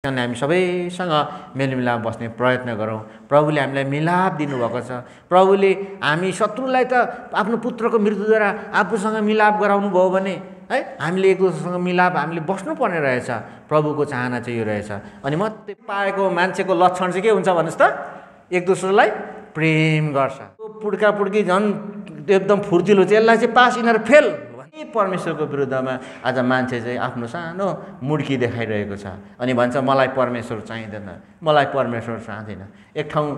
हामी सबैसँग मेलमिलाप बस्ने प्रयत्न गरौँ। प्रभुले हामीलाई मिलाप दिनुभएको छ। प्रभुले हामी शत्रुलाई त आफ्नो पुत्रको मृत्युद्वारा आफूसँग मिलाप गराउनु भयो भने है हामीले एक दोस्रोसँग मिलाप हामीले बस्नुपर्ने रहेछ। प्रभुको चाहना चाहिँ यो रहेछ। अनि मात्रै पाएको मान्छेको लक्षण चाहिँ के हुन्छ भन्नुहोस् त? एक दोस्रोलाई प्रेम गर्छ। पुड्का पुड्की झन् एकदम फुर्तिलो चाहिँ यसलाई चाहिँ पास यिनीहरू फेल परमेश्वरको विरुद्धमा आज मान्छे चाहिँ आफ्नो सानो मुड्की देखाइरहेको छ? अनि भन्छ मलाई परमेश्वर चाहिँदैन। मलाई परमेश्वर चाहँदैन। एक ठाउँ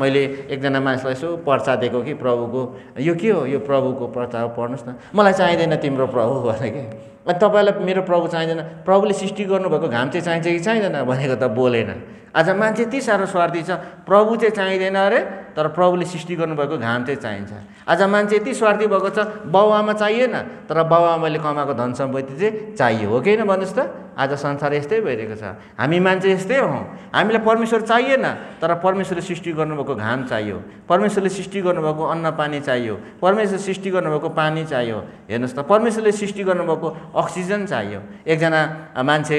मैले एकजना मान्छेलाई यसो पर्चा दिएको कि प्रभुको। यो के हो? यो प्रभुको पर्चा हो? पढ्नुहोस् न। मलाई चाहिँदैन तिम्रो प्रभु भने कि तपाईँलाई मेरो प्रभु चाहिँदैन। प्रभुले सृष्टि गर्नुभएको घाम चाहिँ चाहिन्छ कि चाहिँदैन भनेको त बोलेन। आज मान्छे यति साह्रो स्वार्थी छ प्रभु चाहिँ चाहिँदैन अरे तर प्रभुले सृष्टि गर्नुभएको घाम चाहिँ चाहिन्छ। आज मान्छे यति स्वार्थी भएको छ बाउआमा चाहिएन तर बाउआमाले कमाएको धन सम्पत्ति चाहिँ चाहियो हो कि होइन भन्नुहोस् त? आज संसार यस्तै भइरहेको छ। हामी मान्छे यस्तै हौँ। हामीलाई परमेश्वर चाहिएन तर परमेश्वरले सृष्टि गर्नुभएको घाम चाहियो। परमेश्वरले सृष्टि गर्नुभएको अन्न पानी चाहियो। परमेश्वरले सृष्टि गर्नुभएको पानी चाहियो। हेर्नुहोस् त परमेश्वरले सृष्टि गर्नुभएको अक्सिजन चाहियो। एकजना मान्छे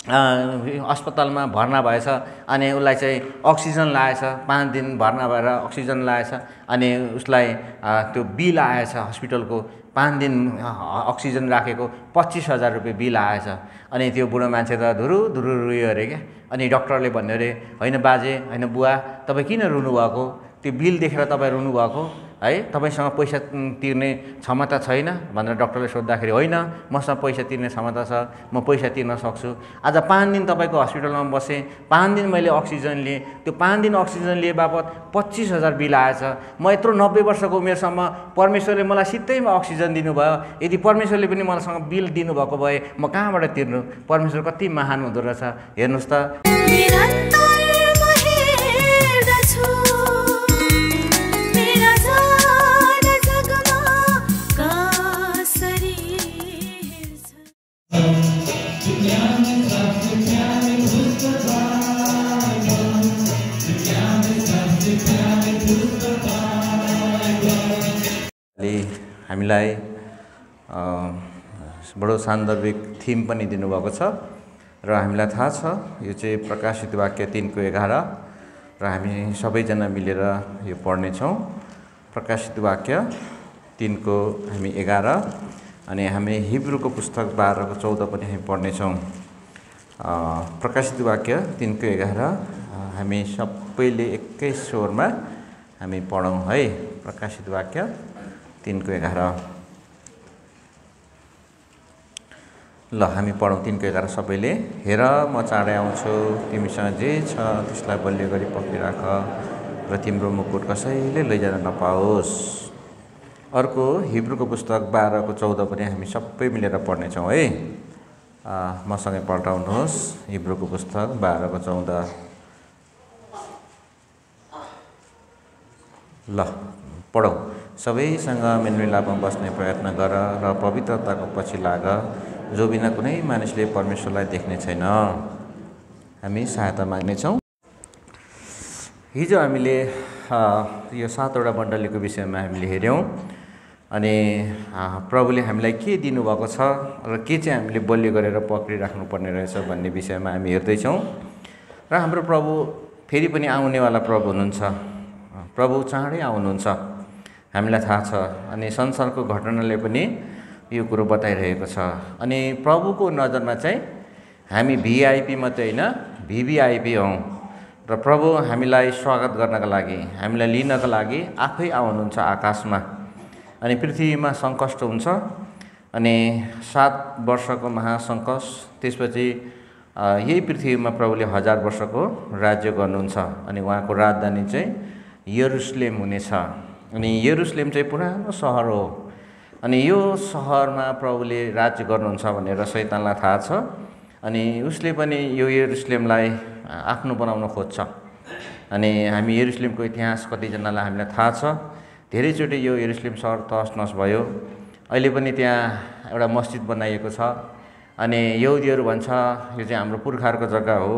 अस्पतालमा भर्ना भएछ अनि उसलाई चाहिँ अक्सिजन लाएछ पाँच दिन भर्ना भएर अक्सिजन लाएछ अनि उसलाई त्यो बिल आएछ हस्पिटलको। पाँच दिन अक्सिजन राखेको पच्चिस हजार रुपियाँ बिल आएछ। अनि त्यो बुढो मान्छे त धुरु धुरु रुयो अरे क्या। अनि डक्टरले भन्यो अरे होइन बाजे होइन बुवा तपाईँ किन रुनुभएको? त्यो बिल देखेर तपाईँ रुनुभएको? है? तपाईँसँग पैसा तिर्ने क्षमता छैन भनेर डक्टरले सोद्धाखेरि होइन मसँग पैसा तिर्ने क्षमता छ म पैसा तिर्न सक्छु। आज पाँच दिन तपाईँको हस्पिटलमा बसेँ पाँच दिन मैले अक्सिजन लिएँ। त्यो पाँच दिन अक्सिजन लिए बापत पच्चिस हजार बिल आएछ। म यत्रो नब्बे वर्षको उमेरसम्म परमेश्वरले मलाई सित्तैमा अक्सिजन दिनुभयो। यदि परमेश्वरले पनि मलाईसँग बिल दिनुभएको भए म कहाँबाट तिर्नु? परमेश्वर कति महान हुँदो रहेछ। हेर्नुहोस् त। हामीलाई बडो सान्दर्भिक थिम पनि दिनुभएको छ र हामीलाई थाहा छ यो चाहिँ प्रकाशित वाक्य तिनको एघार र हामी सबैजना मिलेर यो पढ्नेछौँ। प्रकाशित वाक्य तिनको हामी एघार अनि हामी हिब्रूको पुस्तक बाह्रको चौध पनि हामी पढ्नेछौँ। प्रकाशित वाक्य तिनको एघार हामी सबैले एकै स्वरमा हामी पढौँ है। प्रकाशित वाक्य तिनको एघार। ल हामी पढौँ तिनको एघार सबैले। हेर म चाँडै आउँछु। तिमीसँग जे छ त्यसलाई बलियो गरी पक्रिराख र तिम्रो मुकुट कसैले लैजान नपाओस्। अर्को हिब्रूको पुस्तक बाह्रको चौध पनि हामी सबै मिलेर पढ्नेछौँ है। मसँगै पल्टाउनुहोस् हिब्रूको पुस्तक बाह्रको चौध। ल पढौँ। सबैसँग मेलमिलापमा बस्ने प्रयत्न गर र पवित्रताको पछि लाग जो बिना कुनै मानिसले परमेश्वरलाई देख्ने छैन। हामी सहायता माग्नेछौँ। हिजो हामीले यो सातवटा मण्डलीको विषयमा हामीले हेऱ्यौँ। अनि प्रभुले हामीलाई के दिनुभएको छ र के चाहिँ हामीले बलियो गरेर पक्रिराख्नुपर्ने रहेछ भन्ने विषयमा हामी हेर्दैछौँ। र हाम्रो प्रभु फेरि पनि आउनेवाला प्रभु हुनुहुन्छ। प्रभु चाँडै आउनुहुन्छ। हामीलाई थाहा छ। अनि संसारको घटनाले पनि यो कुरो बताइरहेको छ। अनि प्रभुको नजरमा चाहिँ हामी भिआइपी मात्रै होइन भिभिआइपी हौँ। र प्रभु हामीलाई स्वागत गर्नका लागि हामीलाई लिनका लागि आफै आउनुहुन्छ आकाशमा। अनि पृथ्वीमा सङ्कष्ट हुन्छ। अनि सात वर्षको महासङ्कस त्यसपछि यही पृथ्वीमा प्रभुले हजार वर्षको राज्य गर्नुहुन्छ। अनि उहाँको राजधानी चाहिँ यरुसलेम हुनेछ। अनि यरुसलेम चाहिँ पुरानो सहर हो। अनि यो सहरमा प्रभुले राज्य गर्नुहुन्छ भनेर सैतानलाई थाहा छ। अनि उसले पनि यो यरुसलेमलाई आफ्नो बनाउन खोज्छ। अनि हामी यरुसलेमको इतिहास कतिजनालाई हामीलाई थाहा छ। धेरैचोटि यो यरुसलेम सहर तहस नस भयो। अहिले पनि त्यहाँ एउटा मस्जिद बनाइएको छ। अनि यहुदीहरू भन्छ यो चाहिँ हाम्रो पुर्खाहरूको जग्गा हो।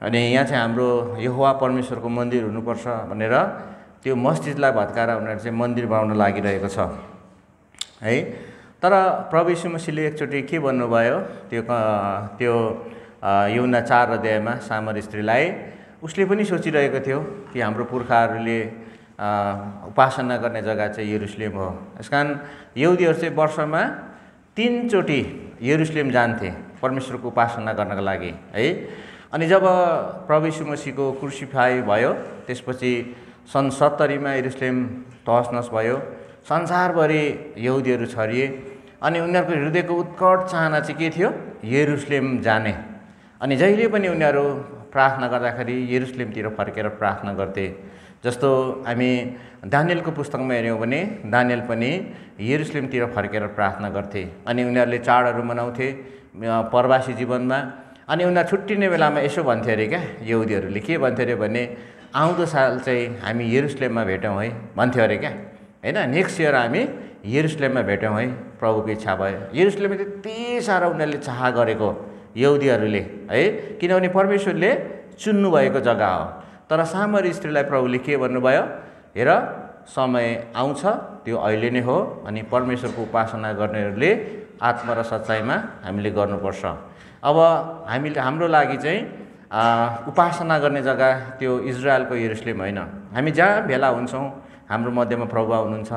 अनि यहाँ चाहिँ हाम्रो यहुवा परमेश्वरको मन्दिर हुनुपर्छ भनेर त्यो मस्जिदलाई भत्काएर उनीहरू चाहिँ मन्दिर बनाउन लागिरहेको छ। है? तर प्रभु यीशु मसीहले एकचोटि के भन्नुभयो? त्यो त्यो यौना चार अध्यायमा सामर स्त्रीलाई उसले पनि सोचिरहेको थियो कि हाम्रो पुर्खाहरूले उपासना गर्ने जग्गा चाहिँ यरुसलेम हो। यस कारण यहुदीहरू चाहिँ वर्षमा तिनचोटि यरुसलेम जान्थे परमेश्वरको उपासना गर्नको लागि है? अनि जब प्रभु मसीको क्रुसिफाई भयो त्यसपछि सन् सत्तरीमा यरुसलेम तहस नस भयो। संसारभरि यहुदीहरू छरिए। अनि उनीहरूको हृदयको उत्कट चाहना चाहिँ के थियो? यरुसलेम जाने। अनि जहिले पनि उनीहरू प्रार्थना गर्दाखेरि यरुसलेमतिर फर्केर प्रार्थना गर्थे। जस्तो हामी दानियलको पुस्तकमा हेऱ्यौँ भने दानियल पनि यरुसलेमतिर फर्केर प्रार्थना गर्थे। अनि उनीहरूले चाडहरू मनाउँथे प्रवासी जीवनमा। अनि उनीहरू छुट्टिने बेलामा यसो भन्थ्यो अरे क्या यहुदीहरूले। के भन्थ्यो अरे भने आउँदो साल चाहिँ हामी यरुसलेममा भेटौँ है। भन्थ्यो अरे क्या। होइन? नेक्स्ट इयर हामी यरुसलेममा भेट्यौँ है। प्रभुको इच्छा भयो यरुसलेममा त्यति साह्रो उनीहरूले चाह गरेको यहुदीहरूले है। किनभने परमेश्वरले चुन्नुभएको जग्गा हो। तर सामरी स्त्रीलाई प्रभुले के भन्नुभयो? हेर समय आउँछ त्यो अहिले नै हो अनि परमेश्वरको उपासना गर्नेहरूले आत्मा र सच्चाइमा हामीले गर्नुपर्छ। अब हामीले हाम्रो लागि चाहिँ उपासना गर्ने जग्गा त्यो इजरायलको यरुसलेम होइन। हामी जहाँ भेला हुन्छौँ हाम्रो मध्यमा प्रभु हुनुहुन्छ।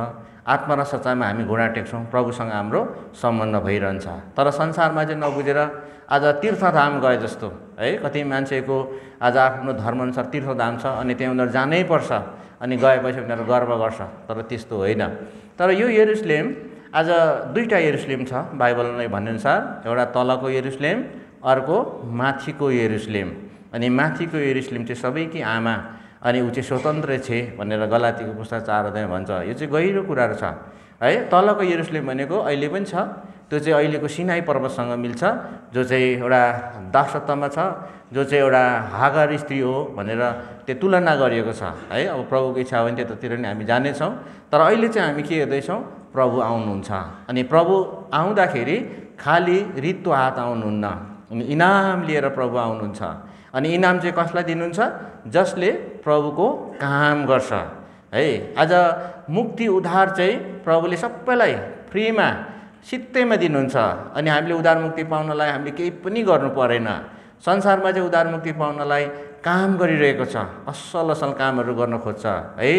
आत्मा र सच्चाइमा हामी घुँडा टेक्छौँ प्रभुसँग हाम्रो सम्बन्ध भइरहन्छ। तर संसारमा चाहिँ नबुझेर आज तीर्थधाम गए जस्तो। है कति मान्छेको आज आफ्नो धर्मअनुसार तीर्थधाम छ अनि त्यहाँ उनीहरू जानै पर्छ अनि गएपछि उनीहरू गर्व गर्छ तर त्यस्तो होइन। तर यो यरुसलेम आज दुईवटा यरुसलेम छ बाइबलले भनेअनुसार एउटा तलको यरुसलेम अर्को माथिको यरुसलेम। अनि माथिको यरुसलेम चाहिँ सबैकी आमा अनि ऊ चाहिँ स्वतन्त्र छे भनेर गलातीको पुस्तक चार भन्छ। यो चाहिँ गहिरो कुराहरू छ। है तलको यरुसलेम भनेको अहिले पनि छ। त्यो चाहिँ अहिलेको सिनाई पर्वतसँग मिल्छ जो चाहिँ एउटा दासत्वमा छ जो चाहिँ एउटा हागर स्त्री हो भनेर त्यो तुलना गरिएको छ। है अब प्रभुको इच्छा हो भने त्यतातिर नि हामी जानेछौँ। तर अहिले चाहिँ हामी के हेर्दैछौँ? प्रभु आउनुहुन्छ। अनि प्रभु आउँदाखेरि खालि रित्तो हात आउनुहुन्न। अनि इनाम लिएर प्रभु आउनुहुन्छ। अनि इनाम चाहिँ कसलाई दिनुहुन्छ? जसले प्रभुको काम गर्छ। है आज मुक्ति उद्धार चाहिँ प्रभुले सबैलाई फ्रीमा सित्तैमा दिनुहुन्छ। अनि हामीले उद्धार मुक्ति पाउनलाई हामीले केही पनि गर्नु परेन। संसारमा चाहिँ उद्धार मुक्ति पाउनलाई काम गरिरहेको छ। असल असल कामहरू गर्न खोज्छ। है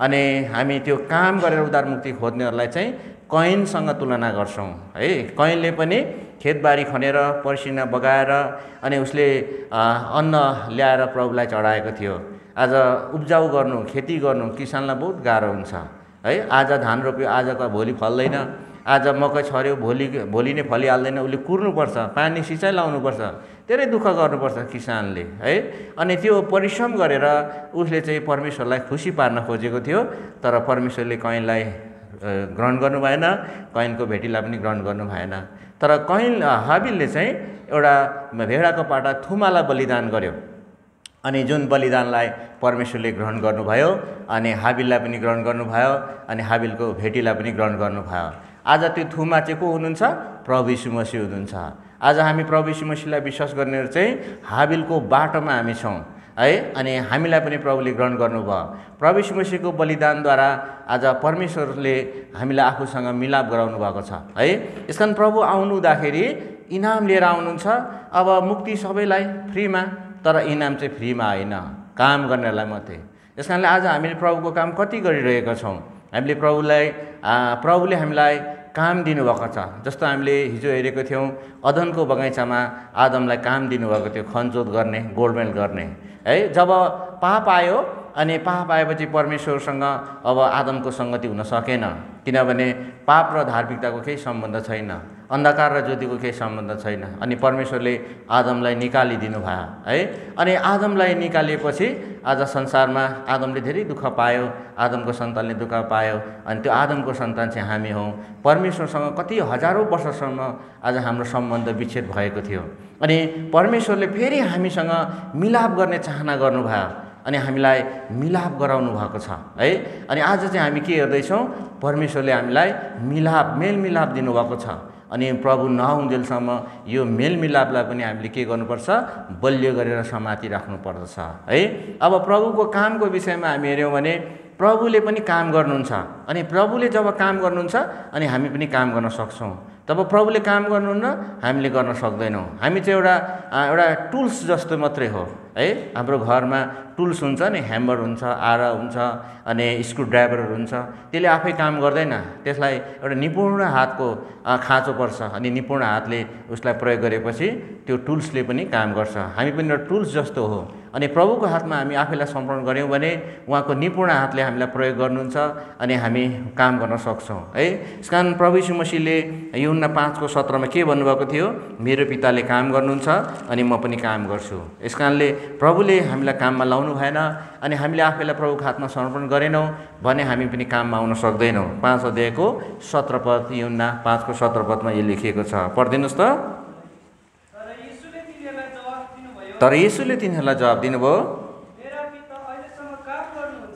अनि हामी त्यो काम गरेर उद्धार मुक्ति खोज्नेहरूलाई चाहिँ कैनसँग तुलना गर्छौँ। है कैनले पनि खेतबारी खनेर पर्सिना बगाएर अनि उसले अन्न ल्याएर प्रभुलाई चढाएको थियो। आज उब्जाउ गर्नु खेती गर्नु किसानलाई बहुत गाह्रो हुन्छ। है आज धान रोप्यो आजको भोलि फल्दैन। आज मकै छर्यो भोलि भोलि नै फलिहाल्दैन। उसले कुर्नुपर्छ पानी सिँचाइ लाउनुपर्छ। धेरै दुःख गर्नुपर्छ किसानले है। अनि त्यो परिश्रम गरेर उसले चाहिँ परमेश्वरलाई खुसी पार्न खोजेको थियो। तर परमेश्वरले कैनलाई ग्रहण गर्नु भएन कैनको भेटीलाई पनि ग्रहण गर्नु भएन। तर कैन हाबिलले चाहिँ एउटा भेडाको पाटा थुमालाई बलिदान गर्यो। अनि जुन बलिदानलाई परमेश्वरले ग्रहण गर्नुभयो अनि हाबिललाई पनि ग्रहण गर्नुभयो अनि हाबिलको भेटीलाई पनि ग्रहण गर्नुभयो। आज त्यो थुमा चाहिँ को हुनुहुन्छ? प्रभु मसीह हुनुहुन्छ। आज हामी प्रभु यीशु मसीहलाई विश्वास गर्नेहरू चाहिँ हाबिलको बाटोमा हामी छौँ। है? अनि हामीलाई पनि प्रभुले ग्रहण गर्नुभयो। प्रभु यीशु मसीहको बलिदानद्वारा आज परमेश्वरले हामीलाई आफूसँग मिलाप गराउनु भएको छ है? यस कारण प्रभु आउनु हुँदाखेरि इनाम लिएर आउनुहुन्छ। अब मुक्ति सबैलाई फ्रीमा तर इनाम चाहिँ फ्रीमा होइन। काम गर्नेलाई मात्रै। यस कारणले आज हामीले प्रभुको काम कति गरिरहेका छौँ? हामीले प्रभुलाई प्रभुले हामीलाई काम दिनुभएको छ। जस्तो हामीले हिजो हेरेको थियौँ अदनको बगैँचामा आदमलाई काम दिनुभएको थियो खनजोत गर्ने गोडमेल गर्ने। है जब पाप आयो अनि पाप आएपछि परमेश्वरसँग अब आदमको सङ्गति हुन सकेन। किनभने पाप र धार्मिकताको केही सम्बन्ध छैन। अन्धकार र ज्योतिको केही सम्बन्ध छैन। अनि परमेश्वरले आदमलाई निकालिदिनु भयो है? अनि आदमलाई निकालिएपछि आज संसारमा आदमले धेरै दुःख पायो आदमको सन्तानले दुःख पायो अनि त्यो आदमको सन्तान चाहिँ हामी हौँ। परमेश्वरसँग कति हजारौँ वर्षसम्म आज हाम्रो सम्बन्ध विच्छेद भएको थियो। अनि परमेश्वरले फेरि हामीसँग मिलाप गर्ने चाहना गर्नुभयो। अनि हामीलाई मिलाप गराउनु भएको छ है? अनि आज चाहिँ हामी के हेर्दैछौँ परमेश्वरले हामीलाई मिलाप मेलमिलाप दिनुभएको छ। अनि प्रभु नहुन्जेलसम्म यो मेलमिलापलाई पनि हामीले के गर्नुपर्छ? बलियो गरेर समाति राख्नुपर्दछ है? अब प्रभुको कामको विषयमा हामी हेऱ्यौँ भने प्रभुले पनि काम गर्नुहुन्छ। अनि प्रभुले जब काम गर्नुहुन्छ अनि हामी पनि काम गर्न सक्छौँ। तब प्रभुले काम गर्नुहुन्न हामीले गर्न सक्दैनौँ। हामी चाहिँ एउटा एउटा टुल्स जस्तो मात्रै हो है? हाम्रो घरमा टुल्स हुन्छ नि ह्यामर हुन्छ आरा हुन्छ अनि स्क्रु ड्राइभरहरू हुन्छ। त्यसले आफै काम गर्दैन। त्यसलाई एउटा निपुण हातको खाँचो पर्छ अनि निपुण हातले उसलाई प्रयोग गरेपछि त्यो टुल्सले पनि काम गर्छ। हामी पनि एउटा टुल्स जस्तो हो। अनि प्रभुको हातमा हामी आफैलाई समर्पण गऱ्यौँ भने उहाँको निपुण हातले हामीलाई प्रयोग गर्नुहुन्छ अनि हामी काम गर्न सक्छौँ है? यस कारण प्रभु यीशु मसीहले युन्ना पाँचको सत्रमा के भन्नुभएको थियो? मेरो पिताले काम गर्नुहुन्छ अनि म पनि काम गर्छु। यस कारणले प्रभुले हामीलाई काममा लाउनु भएन अनि हामीले आफैलाई प्रभुको हातमा समर्पण गरेनौँ भने हामी पनि काममा आउन सक्दैनौँ। पाँच अध्यायको सत्र पद युन्ना पाँचको सत्र पदमा यो लेखिएको छ। पढिदिनुहोस् त। तर यसुले तिनीहरूलाई जवाब दिनुभयो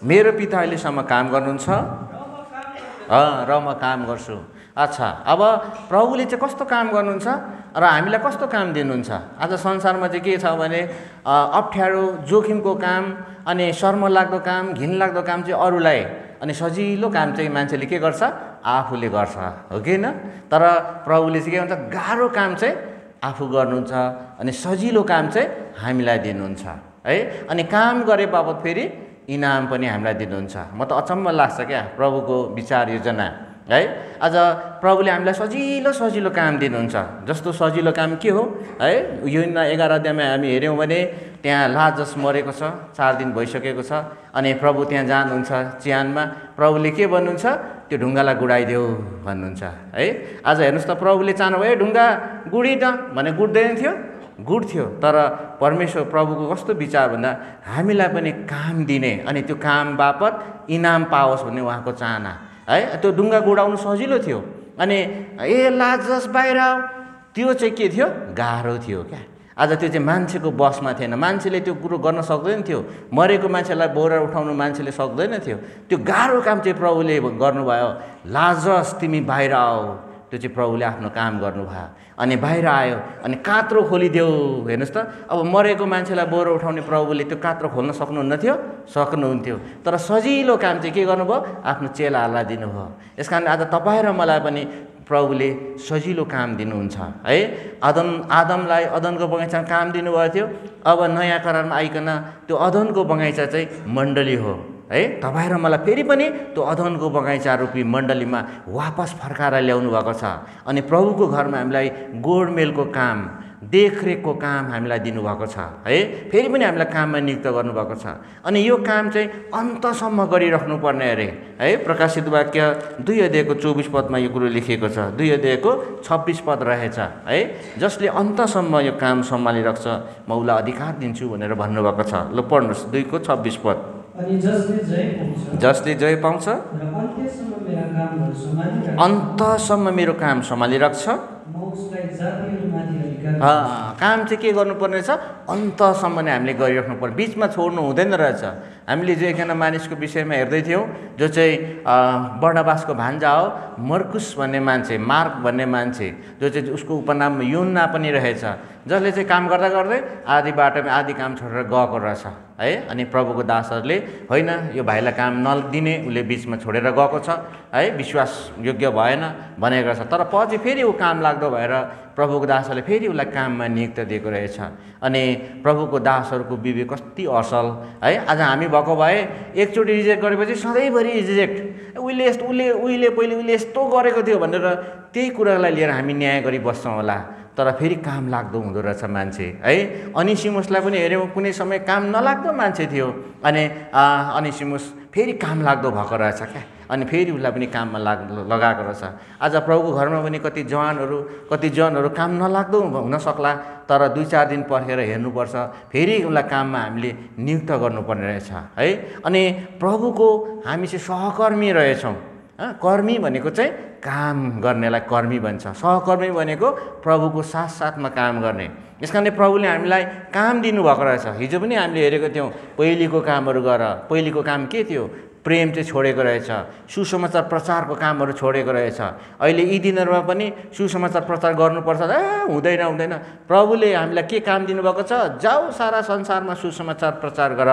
मेरो पिता अहिलेसम्म काम गर्नुहुन्छ। र म काम गर्छु। अच्छा अब प्रभुले चाहिँ कस्तो काम गर्नुहुन्छ र हामीलाई कस्तो काम दिनुहुन्छ? आज संसारमा चाहिँ के छ भने अप्ठ्यारो जोखिमको काम अनि शर्म लाग्दो काम घिन लाग्दो काम चाहिँ अरूलाई अनि सजिलो काम चाहिँ मान्छेले के गर्छ? आफूले गर्छ हो कि होइन? तर प्रभुले चाहिँ के भन्छ? गाह्रो काम चाहिँ आफू गर्नुहुन्छ अनि सजिलो काम चाहिँ हामीलाई दिनुहुन्छ है? अनि काम गरे बापत फेरि इनाम पनि हामीलाई दिनुहुन्छ। म त अचम्म लाग्छ क्या प्रभुको विचार योजना। है? आज प्रभुले हामीलाई सजिलो सजिलो काम दिनुहुन्छ। जस्तो सजिलो काम के हो? है? यो एघार अध्यायमा हामी हेऱ्यौँ भने त्यहाँ लाजस मरेको छ चार दिन भइसकेको छ अनि प्रभु त्यहाँ जानुहुन्छ चिहानमा प्रभुले के भन्नुहुन्छ? त्यो ढुङ्गालाई गुडाइदेऊ भन्नुहुन्छ है? आज हेर्नुहोस् त प्रभुले चाहनुभयो ढुङ्गा गुडी त भने गुड्दैन थियो। गुड्थ्यो तर परमेश्वर प्रभुको कस्तो विचार भन्दा हामीलाई पनि काम दिने अनि त्यो काम बापत इनाम पाओस् भन्ने उहाँको चाहना। है? त्यो ढुङ्गा गुडाउनु सजिलो थियो। अनि ए लाजस बाहिर त्यो चाहिँ के थियो? गाह्रो थियो क्या। आज त्यो चाहिँ मान्छेको बसमा थिएन। मान्छेले त्यो कुरो गर्न सक्दैन थियो। मरेको मान्छेलाई बोरा उठाउनु मान्छेले सक्दैन थियो। त्यो गाह्रो काम चाहिँ प्रभुले गर्नुभयो। लाजस तिमी बाहिर आऊ। त्यो चाहिँ प्रभुले आफ्नो काम गर्नुभयो। अनि बाहिर आयो अनि कात्रो खोलिदेऊ हेर्नुहोस् त। अब मरेको मान्छेलाई बोरो उठाउने प्रभुले त्यो कात्रो खोल्न सक्नुहुन्न थियो सक्नुहुन्थ्यो। तर सजिलो काम चाहिँ के गर्नुभयो? आफ्नो चेलाहरूलाई दिनुभयो। यस कारण आज तपाईँ र मलाई पनि प्रभुले सजिलो काम दिनुहुन्छ है? आदम आदमलाई अदनको बगैँचामा काम दिनुभएको थियो। अब नयाँ करारमा आइकन त्यो अदनको बगैँचा चाहिँ मण्डली हो। है? तपाईँ र मलाई फेरि पनि त्यो अदनको बगैँचा रूपी मण्डलीमा वापस फर्काएर ल्याउनु भएको छ। अनि प्रभुको घरमा हामीलाई गोडमेलको काम देखरेखको काम हामीलाई दिनुभएको छ है? फेरि पनि हामीलाई काममा नियुक्त गर्नुभएको छ। अनि यो काम चाहिँ अन्तसम्म गरिराख्नु पर्ने अरे है? प्रकाशित वाक्य दुई अध्यायको चौबिस पदमा यो कुरो लेखिएको छ। दुई अध्यायको छब्बिस पद रहेछ है? जसले अन्तसम्म यो काम सम्हालिरहेको छ म उसलाई अधिकार दिन्छु भनेर भन्नुभएको छ। ल पढ्नुहोस्। दुईको छब्बिस पद। जसले जय पाउँछ। अन्तसम्म मेरो काम सम्हालिरहेको छ काम चाहिँ के गर्नुपर्ने छ अन्तसम्म नै हामीले गरिराख्नु पर्ने बिचमा छोड्नु हुँदैन रहेछ। हामीले जो एकजना मानिसको विषयमा हेर्दै थियौँ जो चाहिँ वर्णवासको भान्जा हो मर्कुस भन्ने मान्छे मार्क भन्ने मान्छे जो चाहिँ उसको उपनाम युन्ना पनि रहेछ। जसले चाहिँ काम गर्दा गर्दै आधी बाटोमा आधी काम छोडेर गएको रहेछ है? अनि प्रभुको दासहरूले होइन यो भाइलाई काम नदिने उसले बिचमा छोडेर गएको छ है? विश्वास योग्य भएन भनेको रहेछ। तर पछि फेरि ऊ काम लाग्दो भएर प्रभुको दासहरूले फेरि उसलाई काममा नियुक्त दिएको रहेछ। अनि प्रभुको दासहरूको विवेक कति असल है? आज हामी भएको भए एकचोटि रिजेक्ट गरेपछि सधैँभरि रिजेक्ट। उसले यस्तो उसले उहिले पहिले उसले यस्तो गरेको थियो भनेर त्यही कुरालाई लिएर हामी न्याय गरिबस्छौँ होला। तर फेरि काम लाग्दो हुँदो रहेछ मान्छे है? अनिसिमुसलाई पनि हेऱ्यौँ कुनै समय काम नलाग्दो मान्छे थियो। अनि अनिसिमुस फेरि काम लाग्दो भएको रहेछ क्या? अनि फेरि उसलाई पनि काममा लाग लगाएको रहेछ। आज प्रभुको घरमा पनि कति जवानहरू कति जवानहरू काम नलाग्दो हुन सक्ला तर दुई चार दिन पर्खेर हेर्नुपर्छ। फेरि उसलाई काममा हामीले नियुक्त गर्नुपर्ने रहेछ है? अनि प्रभुको हामी चाहिँ सहकर्मी रहेछौँ। कर्मी भनेको चाहिँ काम गर्नेलाई कर्मी भन्छ। सहकर्मी भनेको प्रभुको साथ साथमा काम गर्ने। यस कारणले प्रभुले हामीलाई काम दिनुभएको रहेछ। हिजो पनि हामीले हेरेको थियौँ पहिलेको कामहरू गर। पहिलेको काम के थियो? प्रेम चाहिँ छोडेको रहेछ। सुसमाचार प्रचारको कामहरू छोडेको रहेछ। अहिले यी दिनहरूमा पनि सुसमाचार प्रचार गर्नुपर्छ। ए हुँदैन हुँदैन। प्रभुले हामीलाई के काम दिनुभएको छ? जाऊ सारा संसारमा सुसमाचार प्रचार गर।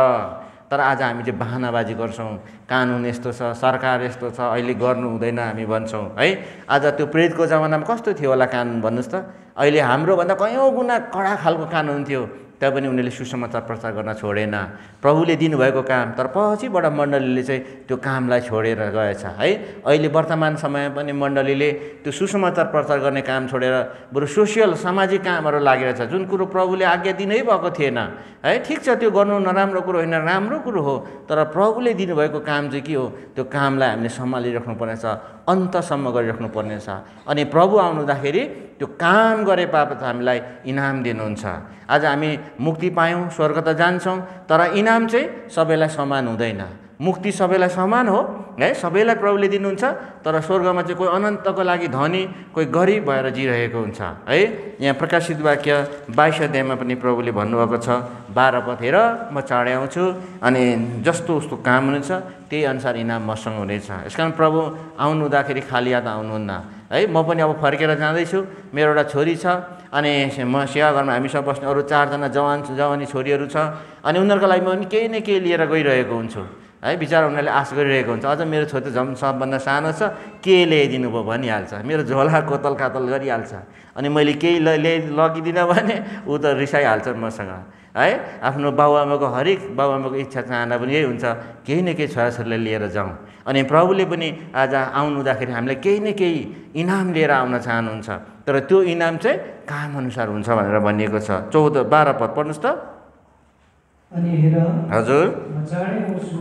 तर आज हामी चाहिँ बाहनाबाजी गर्छौँ। कानुन यस्तो छ सरकार यस्तो छ अहिले गर्नु हुँदैन हामी भन्छौँ है? आज त्यो प्रेतको जमानामा कस्तो थियो होला कानुन भन्नुहोस् त? अहिले हाम्रोभन्दा कयौँ गुणा कडा खालको कानुन थियो। तैपनि उनीहरूले सुसमाचार प्रचार गर्न छोडेन। प्रभुले दिनुभएको काम तर पछिबाट मण्डलीले चाहिँ त्यो कामलाई छोडेर गएछ है? अहिले वर्तमान समयमा पनि मण्डलीले त्यो सुसमाचार प्रचार गर्ने काम छोडेर बरु सोसियल सामाजिक कामहरू लागेको छ। जुन कुरो प्रभुले आज्ञा दिनै भएको थिएन है? ठिक छ त्यो गर्नु नराम्रो कुरो होइन राम्रो कुरो हो तर प्रभुले दिनुभएको काम चाहिँ के हो? त्यो कामलाई हामीले सम्हालिराख्नु पर्नेछ अन्तसम्म गरिराख्नु पर्नेछ अनि प्रभु आउनुहुँदाखेरि त्यो काम गरे बापत हामीलाई इनाम दिनुहुन्छ। आज हामी मुक्ति पायौँ स्वर्ग त जान्छौँ तर इनाम चाहिँ सबैलाई समान हुँदैन। मुक्ति सबैलाई समान हो है? सबैलाई प्रभुले दिनुहुन्छ तर स्वर्गमा चाहिँ कोही अनन्तको लागि धनी कोही गरिब भएर जिरहेको हुन्छ है? यहाँ प्रकाशित वाक्य बाइस अध्यायमा पनि प्रभुले भन्नुभएको छ बाह्र पद हेर म चाँडै आउँछु अनि जस्तो उस्तो काम हुनेछ त्यही अनुसार इनाम मसँग हुनेछ। यस कारण प्रभु आउनु हुँदाखेरि खाली हात आउनुहुन्न है? म पनि अब फर्केर जाँदैछु मेरो एउटा छोरी छ अनि म सेवा घरमा हामीसँग बस्ने अरू चारजना जवान जवानी छोरीहरू छ अनि उनीहरूको लागि म पनि केही न केही लिएर गइरहेको हुन्छु। है बिचरा उनीहरूले आश गरिरहेको हुन्छ। अझ मेरो छोरी त झन् सबभन्दा सानो छ के ल्याइदिनु भयो भनिहाल्छ। मेरो झोला कोतल कातल गरिहाल्छ। अनि मैले केही ल्याइ लगिदिनँ भने ऊ त रिसाइहाल्छ मसँग। है आफ्नो बाबुआमाको हरेक बाबुआमाको इच्छा चाहना पनि यही हुन्छ केही न केही छोराछोरीलाई लिएर जाउँ। अनि प्रभुले पनि आज आउनु हुँदाखेरि हामीलाई केही न केही इनाम लिएर आउन चाहनुहुन्छ। तर त्यो इनाम चाहिँ कामअनुसार हुन्छ भनेर भनिएको छ। चौध बाह्र पद पढ्नुहोस् त। अनि हेर। हजुर।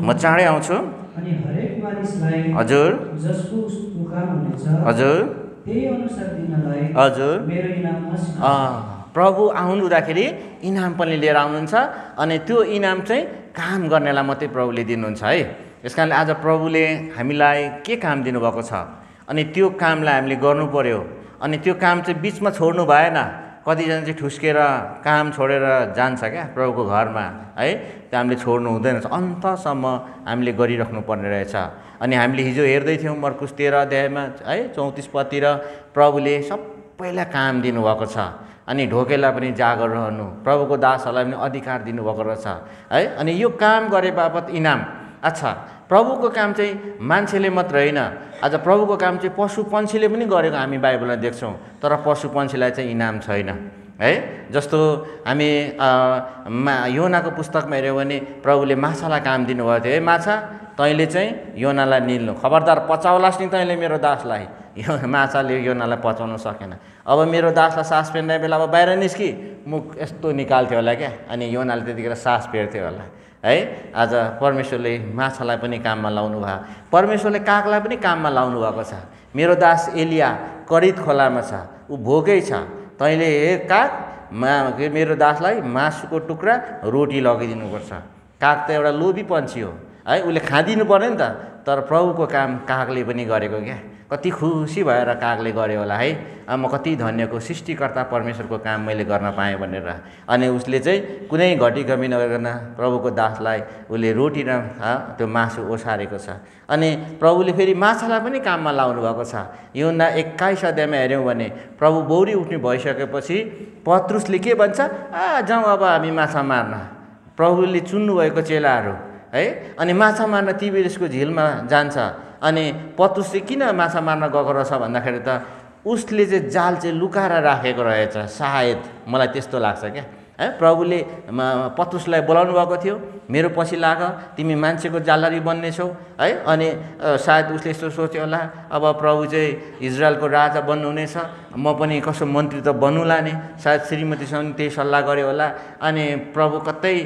म चाँडै आउँछु। अनि हरेक मानिसलाई हजुर। जसको हुनेछ हजुर। त्यही अनुसार दिनलाई हजुर। मेरो इनाम प्रभु आउनु हुँदाखेरि इनाम पनि लिएर आउनुहुन्छ अनि त्यो इनाम चाहिँ काम गर्नेलाई मात्रै प्रभुले दिनुहुन्छ है। यस कारणले आज प्रभुले हामीलाई के काम दिनुभएको छ? अनि त्यो कामलाई हामीले गर्नु पर्यो। अनि त्यो काम चाहिँ बिचमा छोड्नु भएन। कतिजना चाहिँ ठुस्केर काम छोडेर जान्छ क्या प्रभुको घरमा है? त्यो हामीले छोड्नु हुँदैन अन्तसम्म हामीले गरिराख्नु पर्ने रहेछ। अनि हामीले हिजो हेर्दै थियौँ मर्कुस तेह्र अध्यायमा है? चौतिस पतिर प्रभुले सबैलाई काम दिनुभएको छ। अनि ढोकेलाई पनि जागर रहनु प्रभुको दासहरूलाई पनि अधिकार दिनुभएको रहेछ। है? अनि यो काम गरे बापत इनाम। अच्छा प्रभुको काम चाहिँ मान्छेले मात्र होइन। आज प्रभुको काम चाहिँ पशु पन्छीले पनि गरेको हामी बाइबलमा देख्छौँ तर पशु पन्छीलाई चाहिँ इनाम छैन। है? जस्तो हामी मा योनाको पुस्तकमा हेऱ्यौँ भने प्रभुले माछालाई काम दिनुभएको थियो। है माछा तैँले चाहिँ योनालाई निल्नु। खबरदार पचाउलास् नि तैँले मेरो दासलाई। यो माछाले योनालाई पचाउन सकेन। अब मेरो दासलाई सास फेर्ने बेला अब बाहिर निस्कि। मुख यस्तो निकाल्थ्यो होला क्या? अनि योनाले त्यतिखेर सास फेर्थ्यो होला। है? आज परमेश्वरले माछालाई पनि काममा लाउनु भयो परमेश्वरले कागलाई पनि काममा लाउनु भएको छ। मेरो दास एलिया करित खोलामा छ। ऊ भोकै छ। तैँले हे काग मा मेरो दासलाई मासुको टुक्रा रोटी लगिदिनुपर्छ। काग त एउटा लोभी पन्छी हो। है? उसले खाँदिनु पऱ्यो नि त। तर प्रभुको काम कागले पनि गरेको क्या? कति खुसी भएर कागले गर्यो होला है? म कति धन्यको सृष्टिकर्ता परमेश्वरको काम मैले गर्न पाएँ भनेर। अनि उसले चाहिँ कुनै घटी कमी नगरिकन प्रभुको दासलाई उसले रोटी र त्यो मासु ओसारेको छ। अनि प्रभुले फेरि माछालाई पनि काममा लाउनु भएको छ। योना एक्काइस अध्यायमा हेऱ्यौँ भने प्रभु बौरी उठ्ने भइसकेपछि पत्रुसले के भन्छ? आ जाउँ अब हामी माछा मार्न। प्रभुले चुन्नुभएको चेलाहरू है? अनि माछा मार्न तिबिरिसको झिलमा जान्छ। अनि पत्रुस चाहिँ किन माछा मार्न गएको रहेछ भन्दाखेरि त उसले चाहिँ जाल चाहिँ लुकाएर राखेको रहेछ सायद। मलाई त्यस्तो लाग्छ क्या। है? प्रभुले पत्रुसलाई बोलाउनु भएको थियो। मेरो पछि लाग तिमी मान्छेको जालरी बन्नेछौ है? अनि सायद उसले यस्तो सोच्यो होला अब प्रभु चाहिँ इजरायलको राजा बन्नुहुनेछ। म पनि कसो मन्त्री त बन्नुला नि? सायद श्रीमतीसँग त्यही सल्लाह गर्यो होला। अनि प्रभु कतै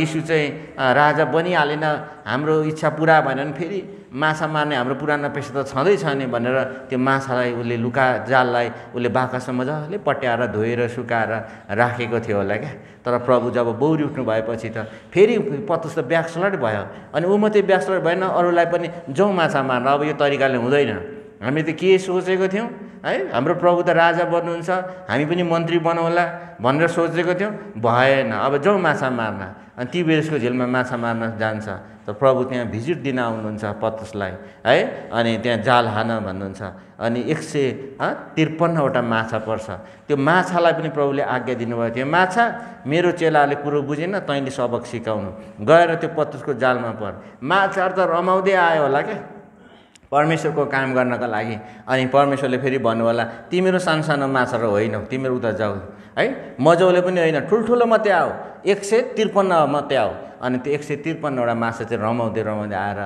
यीशु चाहिँ राजा बनिहालेन। हाम्रो इच्छा पुरा भएन भने फेरि माछा मार्ने हाम्रो पुरानो पेसा त छँदैछ नि भनेर त्यो माछालाई उसले लुका जाललाई उसले बाँकासम्म मजाले पट्याएर धोएर सुकाएर राखेको थियो होला क्या। तर प्रभु जब बौरी उठ्नु भएपछि त फेरि पत्रुस त ब्याक्सलट भयो। अनि ऊ मात्रै ब्याक्सलट भएन अरूलाई पनि जाउँ माछा मार्न। अब यो तरिकाले हुँदैन। हामी त के सोचेको थियौँ? है? हाम्रो प्रभु त राजा बन्नुहुन्छ। हामी पनि मन्त्री बनाउला भनेर सोचेको थियौँ। भएन। अब जाउँ माछा मार्न। अनि तिबेरिसको झिलमा माछा मार्न जान्छ। त प्रभु त्यहाँ भिजिट दिन आउनुहुन्छ पत्रुसलाई है? अनि त्यहाँ जाल हान भन्नुहुन्छ। अनि एक सय त्रिपन्नवटा माछा पर्छ। त्यो माछालाई पनि प्रभुले आज्ञा दिनुभएको थियो। माछा मेरो चेलाले कुरो बुझेन तैँले सबक सिकाउनु। गएर त्यो पत्रुसको जालमा पर। माछाहरू त रमाउँदै आयो होला क्या? परमेश्वरको काम गर्नको लागि। अनि परमेश्वरले फेरि भन्नु होला तिमीहरू सानो सानो माछाहरू होइनौ तिमीहरू उता जाऊ। है मजौले पनि होइन ठुल्ठुलो मात्रै आऊ। एक सय त्रिपन्न मात्रै आऊ। अनि त्यो एक सय त्रिपन्नवटा माछा चाहिँ रमाउँदै रमाउँदै आएर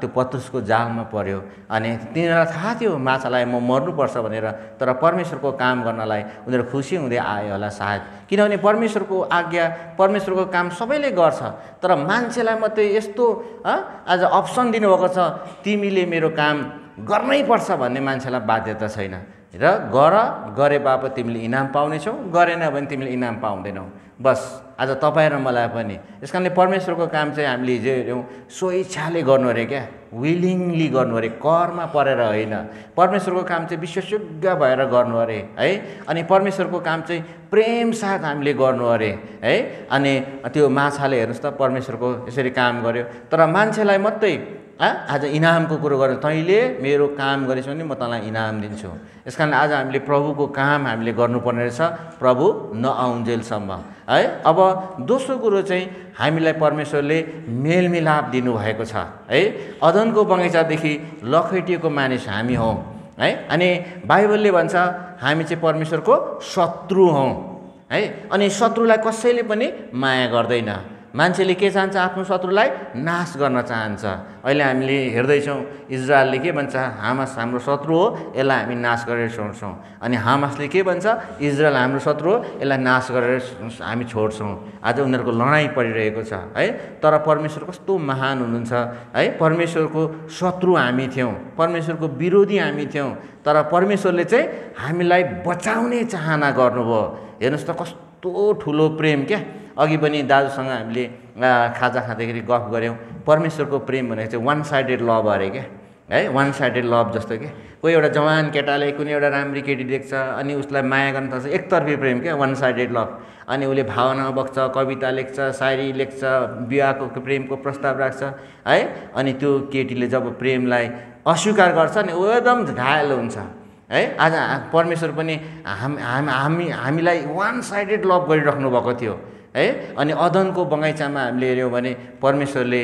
त्यो पत्रुसको जालमा पऱ्यो अनि तिनीहरूलाई थाहा थियो माछालाई म मर्नुपर्छ भनेर तर परमेश्वरको काम गर्नलाई उनीहरू खुसी हुँदै आयो होला सायद। किनभने परमेश्वरको आज्ञा परमेश्वरको काम सबैले गर्छ। तर मान्छेलाई मात्रै यस्तो आज अप्सन दिनुभएको छ तिमीले मेरो काम गर्नै पर्छ भन्ने मान्छेलाई बाध्यता छैन। र गर गरे बापत तिमीले इनाम पाउनेछौ गरेन भने तिमीले इनाम पाउँदैनौ। बस आज तपाईँ र मलाई पनि। यस कारणले परमेश्वरको काम चाहिँ हामीले हिजो हेऱ्यौँ स्वेच्छाले गर्नु अरे क्या? विलिङली गर्नु अरे करमा परेर होइन। परमेश्वरको काम चाहिँ विश्वसयोग्य भएर गर्नु अरे है? अनि परमेश्वरको काम चाहिँ प्रेम साथ हामीले गर्नु अरे है? अनि त्यो माछाले हेर्नुहोस् त परमेश्वरको यसरी काम गर्यो। तर मान्छेलाई मात्रै आज इनामको कुरो गरेर तैँले मेरो काम गरेछौ भने म तँलाई इनाम दिन्छु। यस कारण आज हामीले प्रभुको काम हामीले गर्नुपर्ने रहेछ। प्रभु नआउन्जेलसम्म। है? अब दोस्रो कुरो चाहिँ हामीलाई परमेश्वरले मेलमिलाप दिनुभएको छ। है? अदनको बगैँचादेखि लखैटिएको मानिस हामी हौँ। है? अनि बाइबलले भन्छ हामी चाहिँ परमेश्वरको शत्रु हौँ। है? अनि शत्रुलाई कसैले पनि माया गर्दैन। मान्छेले के चाहन्छ? आफ्नो शत्रुलाई नाश गर्न चाहन्छ। अहिले हामीले हेर्दैछौँ इजरायलले के भन्छ? हामास हाम्रो शत्रु हो यसलाई हामी नाश गरेर छोड्छौँ। अनि हामासले के भन्छ? इजरायल हाम्रो शत्रु हो यसलाई नाश गरेर हामी छोड्छौँ। आज उनीहरूको लडाइँ परिरहेको छ है? तर परमेश्वर कस्तो महान हुनुहुन्छ है? परमेश्वरको शत्रु हामी थियौँ परमेश्वरको विरोधी हामी थियौँ। तर परमेश्वरले चाहिँ हामीलाई बचाउने चाहना गर्नुभयो। हेर्नुहोस् त कस्तो ठुलो प्रेम क्या। अघि पनि दाजुसँग हामीले खाजा खाँदाखेरि गफ गऱ्यौँ। परमेश्वरको प्रेम भनेको चाहिँ वान साइडेड लभ अरे क्या है वान साइडेड लभ जस्तो क्या कोही एउटा जवान केटाले कुनै एउटा राम्री केटी देख्छ अनि उसलाई माया गर्न थाल्छ एकतर्फी प्रेम क्या वान साइडेड लभ अनि उसले भावना बग्छ कविता लेख्छ सायरी लेख्छ विवाहको प्रेमको प्रस्ताव राख्छ है? अनि त्यो केटीले जब प्रेमलाई अस्वीकार गर्छ नि ऊ एकदम घायल हुन्छ है? आज परमेश्वर पनि हामी हामीलाई वान साइडेड लभ गरिराख्नु भएको थियो। है? अनि अदनको बगैँचामा हामीले हेऱ्यौँ भने परमेश्वरले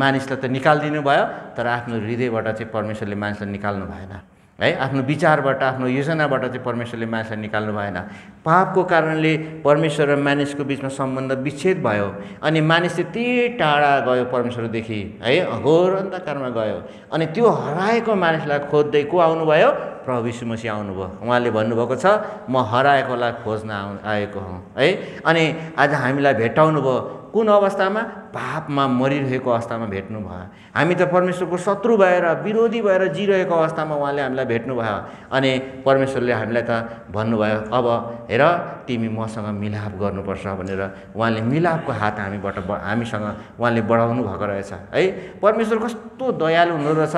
मानिसलाई त निकालिदिनु भयो तर आफ्नो हृदयबाट चाहिँ परमेश्वरले मानिसलाई निकाल्नु भएन। है? आफ्नो विचारबाट आफ्नो योजनाबाट चाहिँ परमेश्वरले मानिसलाई निकाल्नु भएन। पापको कारणले परमेश्वर र मानिसको बिचमा सम्बन्ध विच्छेद भयो अनि मानिस चाहिँ त्यही टाढा गयो परमेश्वरदेखि है? घोर अन्धकारमा गयो अनि त्यो हराएको मानिसलाई खोज्दै को आउनुभयो? प्रभु यीशु मसीह आउनुभयो। उहाँले भन्नुभएको छ म हराएकोलाई खोज्न आउ आएको हुँ। है? अनि आज हामीलाई भेटाउनु भयो कुन अवस्थामा? पापमा मरिरहेको अवस्थामा भेट्नु भयो। हामी त परमेश्वरको शत्रु भएर विरोधी भएर जिरहेको अवस्थामा उहाँले हामीलाई भेट्नुभयो अनि परमेश्वरले हामीलाई त भन्नुभयो अब हेर तिमी मसँग मिलाप गर्नुपर्छ भनेर उहाँले मिलापको हात हामीबाट हामीसँग उहाँले बढाउनु भएको रहेछ। है परमेश्वर कस्तो दयालु हुँदो रहेछ।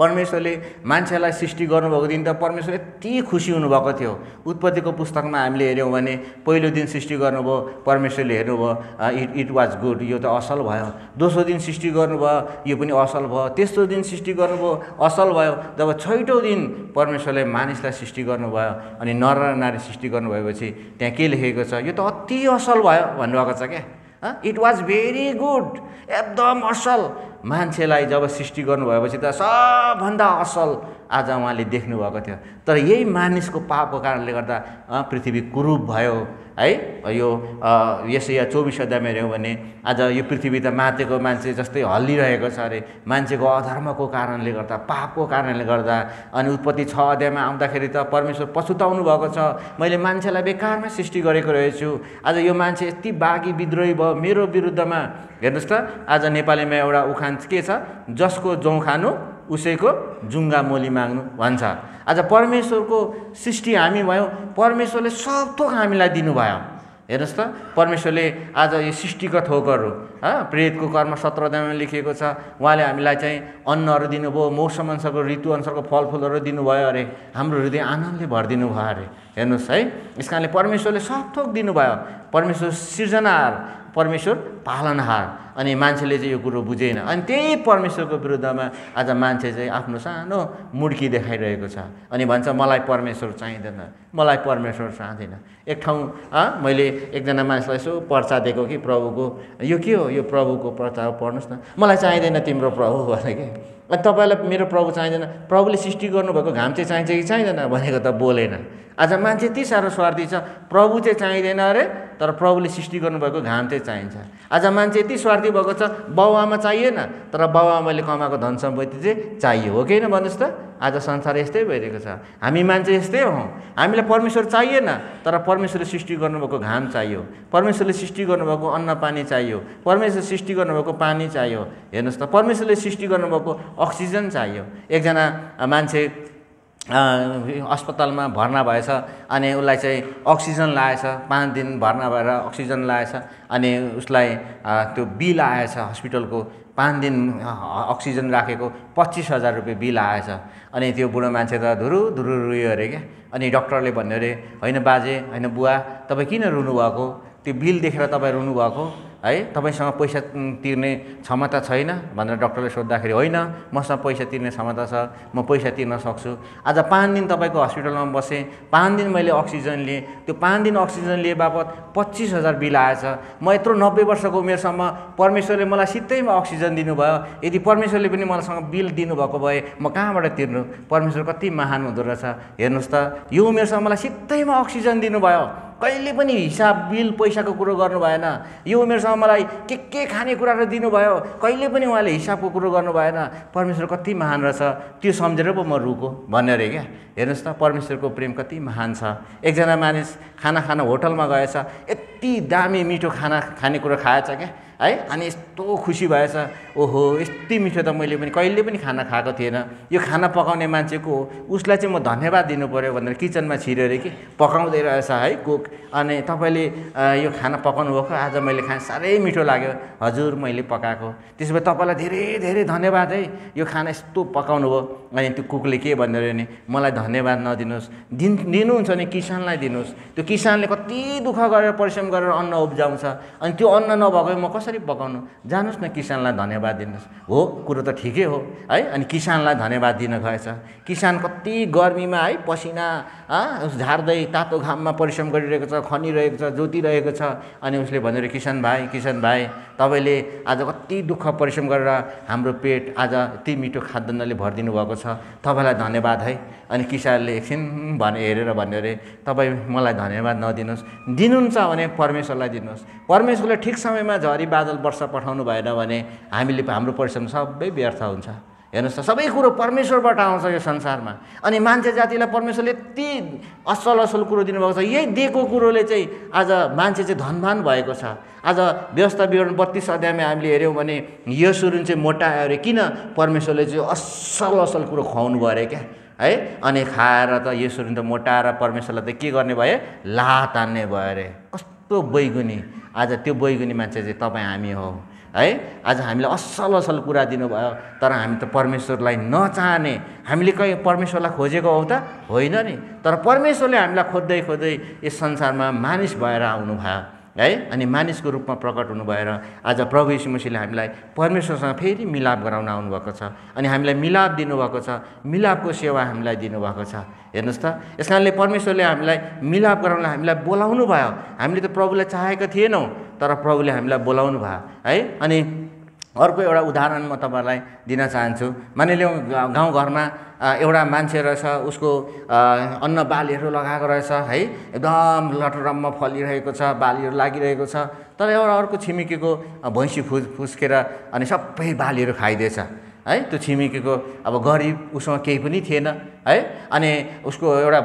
परमेश्वरले मान्छेलाई सृष्टि गर्नुभएको दिन त परमेश्वर यति खुसी हुनुभएको थियो। उत्पत्तिको पुस्तकमा हामीले हेऱ्यौँ भने पहिलो दिन सृष्टि गर्नुभयो परमेश्वरले हेर्नुभयो इट इट वाज गुड यो त असल भयो। दोस्रो दिन सृष्टि गर्नुभयो यो पनि असल भयो। तेस्रो दिन सृष्टि गर्नुभयो असल भयो। जब छैटौँ दिन परमेश्वरले मानिसलाई सृष्टि गर्नुभयो अनि नर र नारी सृष्टि गर्नुभएपछि त्यहाँ के लेखेको छ यो त अति असल भयो भन्नुभएको छ क्या? इट वाज भेरी गुड एकदम असल। मान्छेलाई जब सृष्टि गर्नुभएपछि त सबभन्दा असल आज उहाँले देख्नुभएको थियो। तर यही मानिसको पापको कारणले गर्दा पृथ्वी कुरूप भयो। है? यो यसै या चौबिस अध्यायमा हेऱ्यौँ भने आज यो पृथ्वी त मातेको मान्छे जस्तै हल्लिरहेको छ अरे। मान्छेको अधर्मको कारणले गर्दा पापको कारणले गर्दा अनि उत्पत्ति छ अध्यायमा आउँदाखेरि त परमेश्वर पछुताउनु भएको छ। मैले मान्छेलाई बेकारमा सृष्टि गरेको रहेछु। आज यो मान्छे यति बाघी विद्रोही भयो मेरो विरुद्धमा। हेर्नुहोस् त आज नेपालीमा एउटा उखान के छ? जसको जौँ खानु उसैको जुङ्गा मोली माग्नु भन्छ। आज परमेश्वरको सृष्टि हामी भयौँ परमेश्वरले सब थोक हामीलाई दिनुभयो। हेर्नुहोस् त परमेश्वरले आज यो सृष्टिका थोकहरू प्रेतको कर्म सत्र अध्यायमा लेखिएको छ उहाँले हामीलाई चाहिँ अन्नहरू दिनुभयो मौसम अनुसारको ऋतु अनुसारको फलफुलहरू दिनुभयो अरे हाम्रो हृदय आनन्दले भरिदिनु भयो अरे। हेर्नुहोस् है यस कारणले परमेश्वरले सब थोक दिनुभयो। परमेश्वर सृजनाहार परमेश्वर पालनहार। अनि मान्छेले चाहिँ यो कुरो बुझेन। अनि त्यही परमेश्वरको विरुद्धमा आज मान्छे चाहिँ आफ्नो सानो मुड्की देखाइरहेको छ। अनि भन्छ मलाई परमेश्वर चाहिँदैन। मलाई परमेश्वर चाहँदैन। एक ठाउँ मैले एकजना मान्छेलाई यसो पर्चा दिएको कि प्रभुको। यो के हो? यो प्रभुको पर्चा हो? पढ्नुहोस् न। मलाई चाहिँदैन तिम्रो प्रभु भने कि अनि तपाईँलाई मेरो प्रभु चाहिँदैन। प्रभुले सृष्टि गर्नुभएको घाम चाहिँ चाहिन्छ कि चाहिँदैन भनेको त बोलेन। आज मान्छे यति साह्रो स्वार्थी छ। प्रभु चाहिँ चाहिँदैन अरे तर प्रभुले सृष्टि गर्नुभएको घाम चाहिँ चाहिन्छ। आज मान्छे यति स्वार्थी भएको छ बाउआमा चाहिएन तर बाउआमाले कमाएको धन सम्पत्ति चाहिँ चाहियो। हो कि होइन भन्नुहोस् त? आज संसार यस्तै भइरहेको छ। हामी मान्छे यस्तै हौँ। हामीलाई परमेश्वर चाहिएन तर परमेश्वरले सृष्टि गर्नुभएको घाम चाहियो। परमेश्वरले सृष्टि गर्नुभएको अन्न पानी चाहियो। परमेश्वरले सृष्टि गर्नुभएको पानी चाहियो। हेर्नुहोस् त परमेश्वरले सृष्टि गर्नुभएको अक्सिजन चाहियो। एकजना मान्छे अस्पतालमा भर्ना भएछ अनि उसलाई चाहिँ अक्सिजन लाएछ पाँच दिन भर्ना भएर अक्सिजन लाएछ अनि उसलाई त्यो बिल आएछ हस्पिटलको पाँच दिन अक्सिजन राखेको पच्चिस हजार रुपियाँ बिल आएछ। अनि त्यो बुढो मान्छे त धुरु धुरु रुयो अरे क्या। अनि डक्टरले भन्यो अरे होइन बाजे होइन बुवा तपाईँ किन रुनुभएको? त्यो बिल देखेर तपाईँ रुनुभएको? है? तपाईँसँग पैसा तिर्ने क्षमता छैन? भनेर डक्टरले सोद्धाखेरि होइन मसँग पैसा तिर्ने क्षमता छ म पैसा तिर्न सक्छु। आज पाँच दिन तपाईँको हस्पिटलमा बसेँ पाँच दिन मैले अक्सिजन लिएँ। त्यो पाँच दिन अक्सिजन लिए बापत पच्चिस हजार बिल आएछ। म यत्रो नब्बे वर्षको उमेरसम्म परमेश्वरले मलाई सित्तैमा अक्सिजन दिनुभयो। यदि परमेश्वरले पनि मलाईसँग बिल दिनुभएको भए म कहाँबाट तिर्नु? परमेश्वर कति महान हुँदो रहेछ। हेर्नुहोस् त यो उमेरसम्म मलाई सित्तैमा अक्सिजन दिनुभयो। कहिले पनि हिसाब बिल पैसाको कुरो गर्नु भएन। यो उमेरसम्म मलाई के के खाने कुराहरू दिनुभयो? कहिले पनि उहाँले हिसाबको कुरो गर्नु भएन परमेश्वर कति महान रहेछ त्यो सम्झेर पो म रुको भन्ने अरे क्या? हेर्नुहोस् त परमेश्वरको प्रेम कति महान छ। एकजना मानिस खाना खान होटलमा गएछ यति दामी मिठो खाना खानेकुरो खाएछ क्या? है? अनि यस्तो खुसी भएछ। ओहो यति मिठो त मैले पनि कहिले पनि खाना खाएको थिएन। यो खाना पकाउने मान्छेको हो? उसलाई चाहिँ म धन्यवाद दिनु पऱ्यो भनेर किचनमा छिर्यो अरे कि? पकाउँदै रहेछ है कुक। अनि तपाईँले यो खाना पकाउनु भएको आज मैले खाएँ साह्रै मिठो लाग्यो। हजुर मैले पकाएको। त्यसो भए तपाईँलाई धेरै धेरै धन्यवाद है। यो खाना यस्तो पकाउनु भयो अनि त्यो कुकले के भन्दै नि? मलाई धन्यवाद नदिनुहोस्। दिन दिनुहुन्छ भने किसानलाई दिनुहोस्। त्यो किसानले कति दुःख गरेर परिश्रम गरेर अन्न उब्जाउँछ। अनि त्यो अन्न नभएको म कसरी कसरी पकाउनु? जानुहोस् न किसानलाई धन्यवाद दिनुहोस्। हो कुरो त ठिकै हो है? अनि किसानलाई धन्यवाद दिन गएछ। किसान कति गर्मीमा है? पसिना झार्दै तातो घाममा परिश्रम गरिरहेको छ खनिरहेको छ जोतिरहेको छ। अनि उसले भनेर किसान भाइ किसान भाइ तपाईँले आज कति दुःख परिश्रम गरेर हाम्रो पेट आज यति मिठो खाद्यान्नले भरिदिनु भएको छ। तपाईँलाई धन्यवाद है? अनि किसानले एकछिन भने हेरेर भन्यो अरे तपाईँ मलाई धन्यवाद नदिनुहोस्। दिनुहुन्छ भने परमेश्वरलाई दिनुहोस्। परमेश्वरले ठिक समयमा झरी बादल वर्षा पठाउनु भएन भने हामीले हाम्रो परिश्रम सबै व्यर्थ हुन्छ। हेर्नुहोस् त सबै कुरो परमेश्वरबाट आउँछ यो संसारमा। अनि मान्छे जातिलाई परमेश्वरले यति असल असल कुरो दिनुभएको छ। यही दिएको कुरोले चाहिँ आज मान्छे चाहिँ धनवान भएको छ। आज व्यवस्था विवरण बत्तिस अध्यायमा हामीले हेऱ्यौँ भने यसुरुन चाहिँ मोटायो अरे किन परमेश्वरले चाहिँ असल असल कुरो खुवाउनु भयो अरे क्या? है? अनि खाएर त यसुरुन त मोटाएर परमेश्वरलाई त के गर्ने भए ला तान्ने भयो अरे। कस्तो बैगुनी। आज त्यो बैगुनी मान्छे चाहिँ तपाईँ हामी हौ। है? आज हामीलाई असल असल कुरा दिनुभयो। तर हामी त परमेश्वरलाई नचाहने। हामीले कहीँ परमेश्वरलाई खोजेको हौ त? होइन नि। तर परमेश्वरले हामीलाई खोज्दै खोज्दै यस संसारमा मानिस भएर आउनु भयो है? अनि मानिसको रूपमा प्रकट हुनु भएर आज प्रभु यीशु मसीहले हामीलाई परमेश्वरसँग फेरि मिलाप गराउन आउनुभएको छ। अनि हामीलाई मिलाप दिनुभएको छ। मिलापको सेवा हामीलाई दिनुभएको छ। हेर्नुहोस् त यस कारणले परमेश्वरले हामीलाई मिलाप गराउन हामीलाई बोलाउनु भयो। हामीले त प्रभुलाई चाहेका थिएनौँ तर प्रभुले हामीलाई बोलाउनु भयो। है? अनि अर्को एउटा उदाहरण म तपाईँहरूलाई दिन चाहन्छु। मानिलिउँ गाउँघरमा एउटा मान्छे रहेछ उसको अन्न बालीहरू लगाएको रहेछ है? एकदम लटरम्म फलिरहेको छ बालीहरू लागिरहेको छ। तर एउटा अर्को छिमेकीको भैँसी फुस फुस्केर अनि सबै बालीहरू खाइदिएछ है? त्यो छिमेकीको अब गरिब उसँग केही पनि थिएन है? अनि उसको एउटा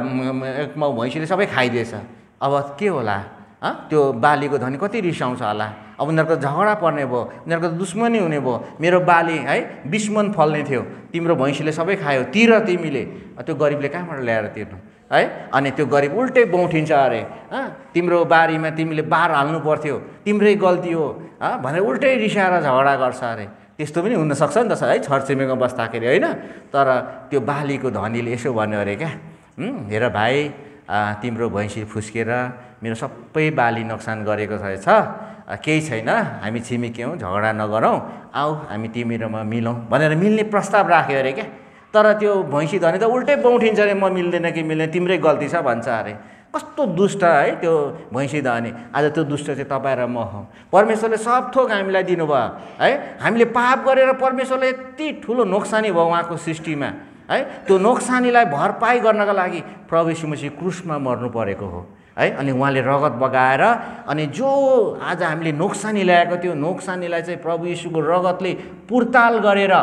एक माउ भैँसीले सबै खाइदिएछ। अब के होला? त्यो बालीको धनी कति रिसाउँछ होला? अब उनीहरूको झगडा पर्ने भयो उनीहरूको दुश्मनी हुने भयो। मेरो बाली है बिस मन फल्ने थियो। तिम्रो भैँसीले सबै खायो तिर तिमीले। त्यो गरिबले कहाँबाट ल्याएर तिर्नु? है अनि त्यो गरिब उल्टै बौठिन्छ अरे। तिम्रो बारीमा तिमीले बार हाल्नु पर्थ्यो। तिम्रै गल्ती हो। भनेर उल्टै रिसाएर झगडा गर्छ अरे। त्यस्तो पनि हुनसक्छ नि त है छरछिमेकमा बस्दाखेरि होइन? तर त्यो बालीको धनीले यसो भन्यो अरे क्या। "हुँ, हेर भाइ तिम्रो भैँसी फुस्केर मेरो सबै बाली नोक्सान गरेको रहेछ केही छैन। हामी छिमेकी हौँ झगडा नगरौँ। आऊ हामी तिमी र म मिलौँ भनेर मिल्ने प्रस्ताव राख्यो अरे क्या। तर त्यो भैँसी धनी त उल्टै बौठिन्छ अरे म मिल्दैन कि मिल्दैन तिम्रै गल्ती छ भन्छ अरे। कस्तो दुष्ट है त्यो भैँसी धनी। आज त्यो दुष्ट चाहिँ तपाईँ र म हौँ। परमेश्वरले सब थोक हामीलाई दिनुभयो है। हामीले पाप गरेर परमेश्वरले यति ठुलो नोक्सानी भयो उहाँको सृष्टिमा। है? त्यो नोक्सानीलाई भरपाई गर्नका लागि प्रभु क्रुसमा मर्नु परेको हो है? अनि उहाँले रगत बगाएर अनि जो आज हामीले नोक्सानी ल्याएको त्यो नोक्सानीलाई चाहिँ प्रभु यीशुको रगतले पुर्ताल गरेर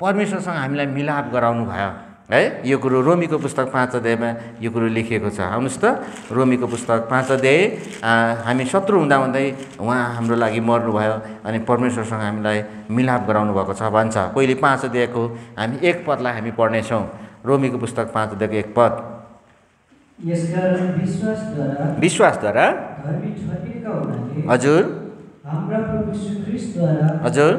परमेश्वरसँग हामीलाई मिलाप गराउनु भयो। है? यो कुरो रोमीको पुस्तक पाँच अध्यायमा यो कुरो लेखिएको छ। आउनुहोस् त रोमीको पुस्तक पाँच अध्याय हामी शत्रु हुँदाहुँदै उहाँ हाम्रो लागि मर्नुभयो अनि परमेश्वरसँग हामीलाई मिलाप गराउनु भएको छ। भन्छ पहिले पाँच अध्यायको हामी एक पदलाई हामी पढ्नेछौँ। रोमीको पुस्तक पाँच अध्यायको एक पद। विश्वासद्वारा हजुर। हजुर।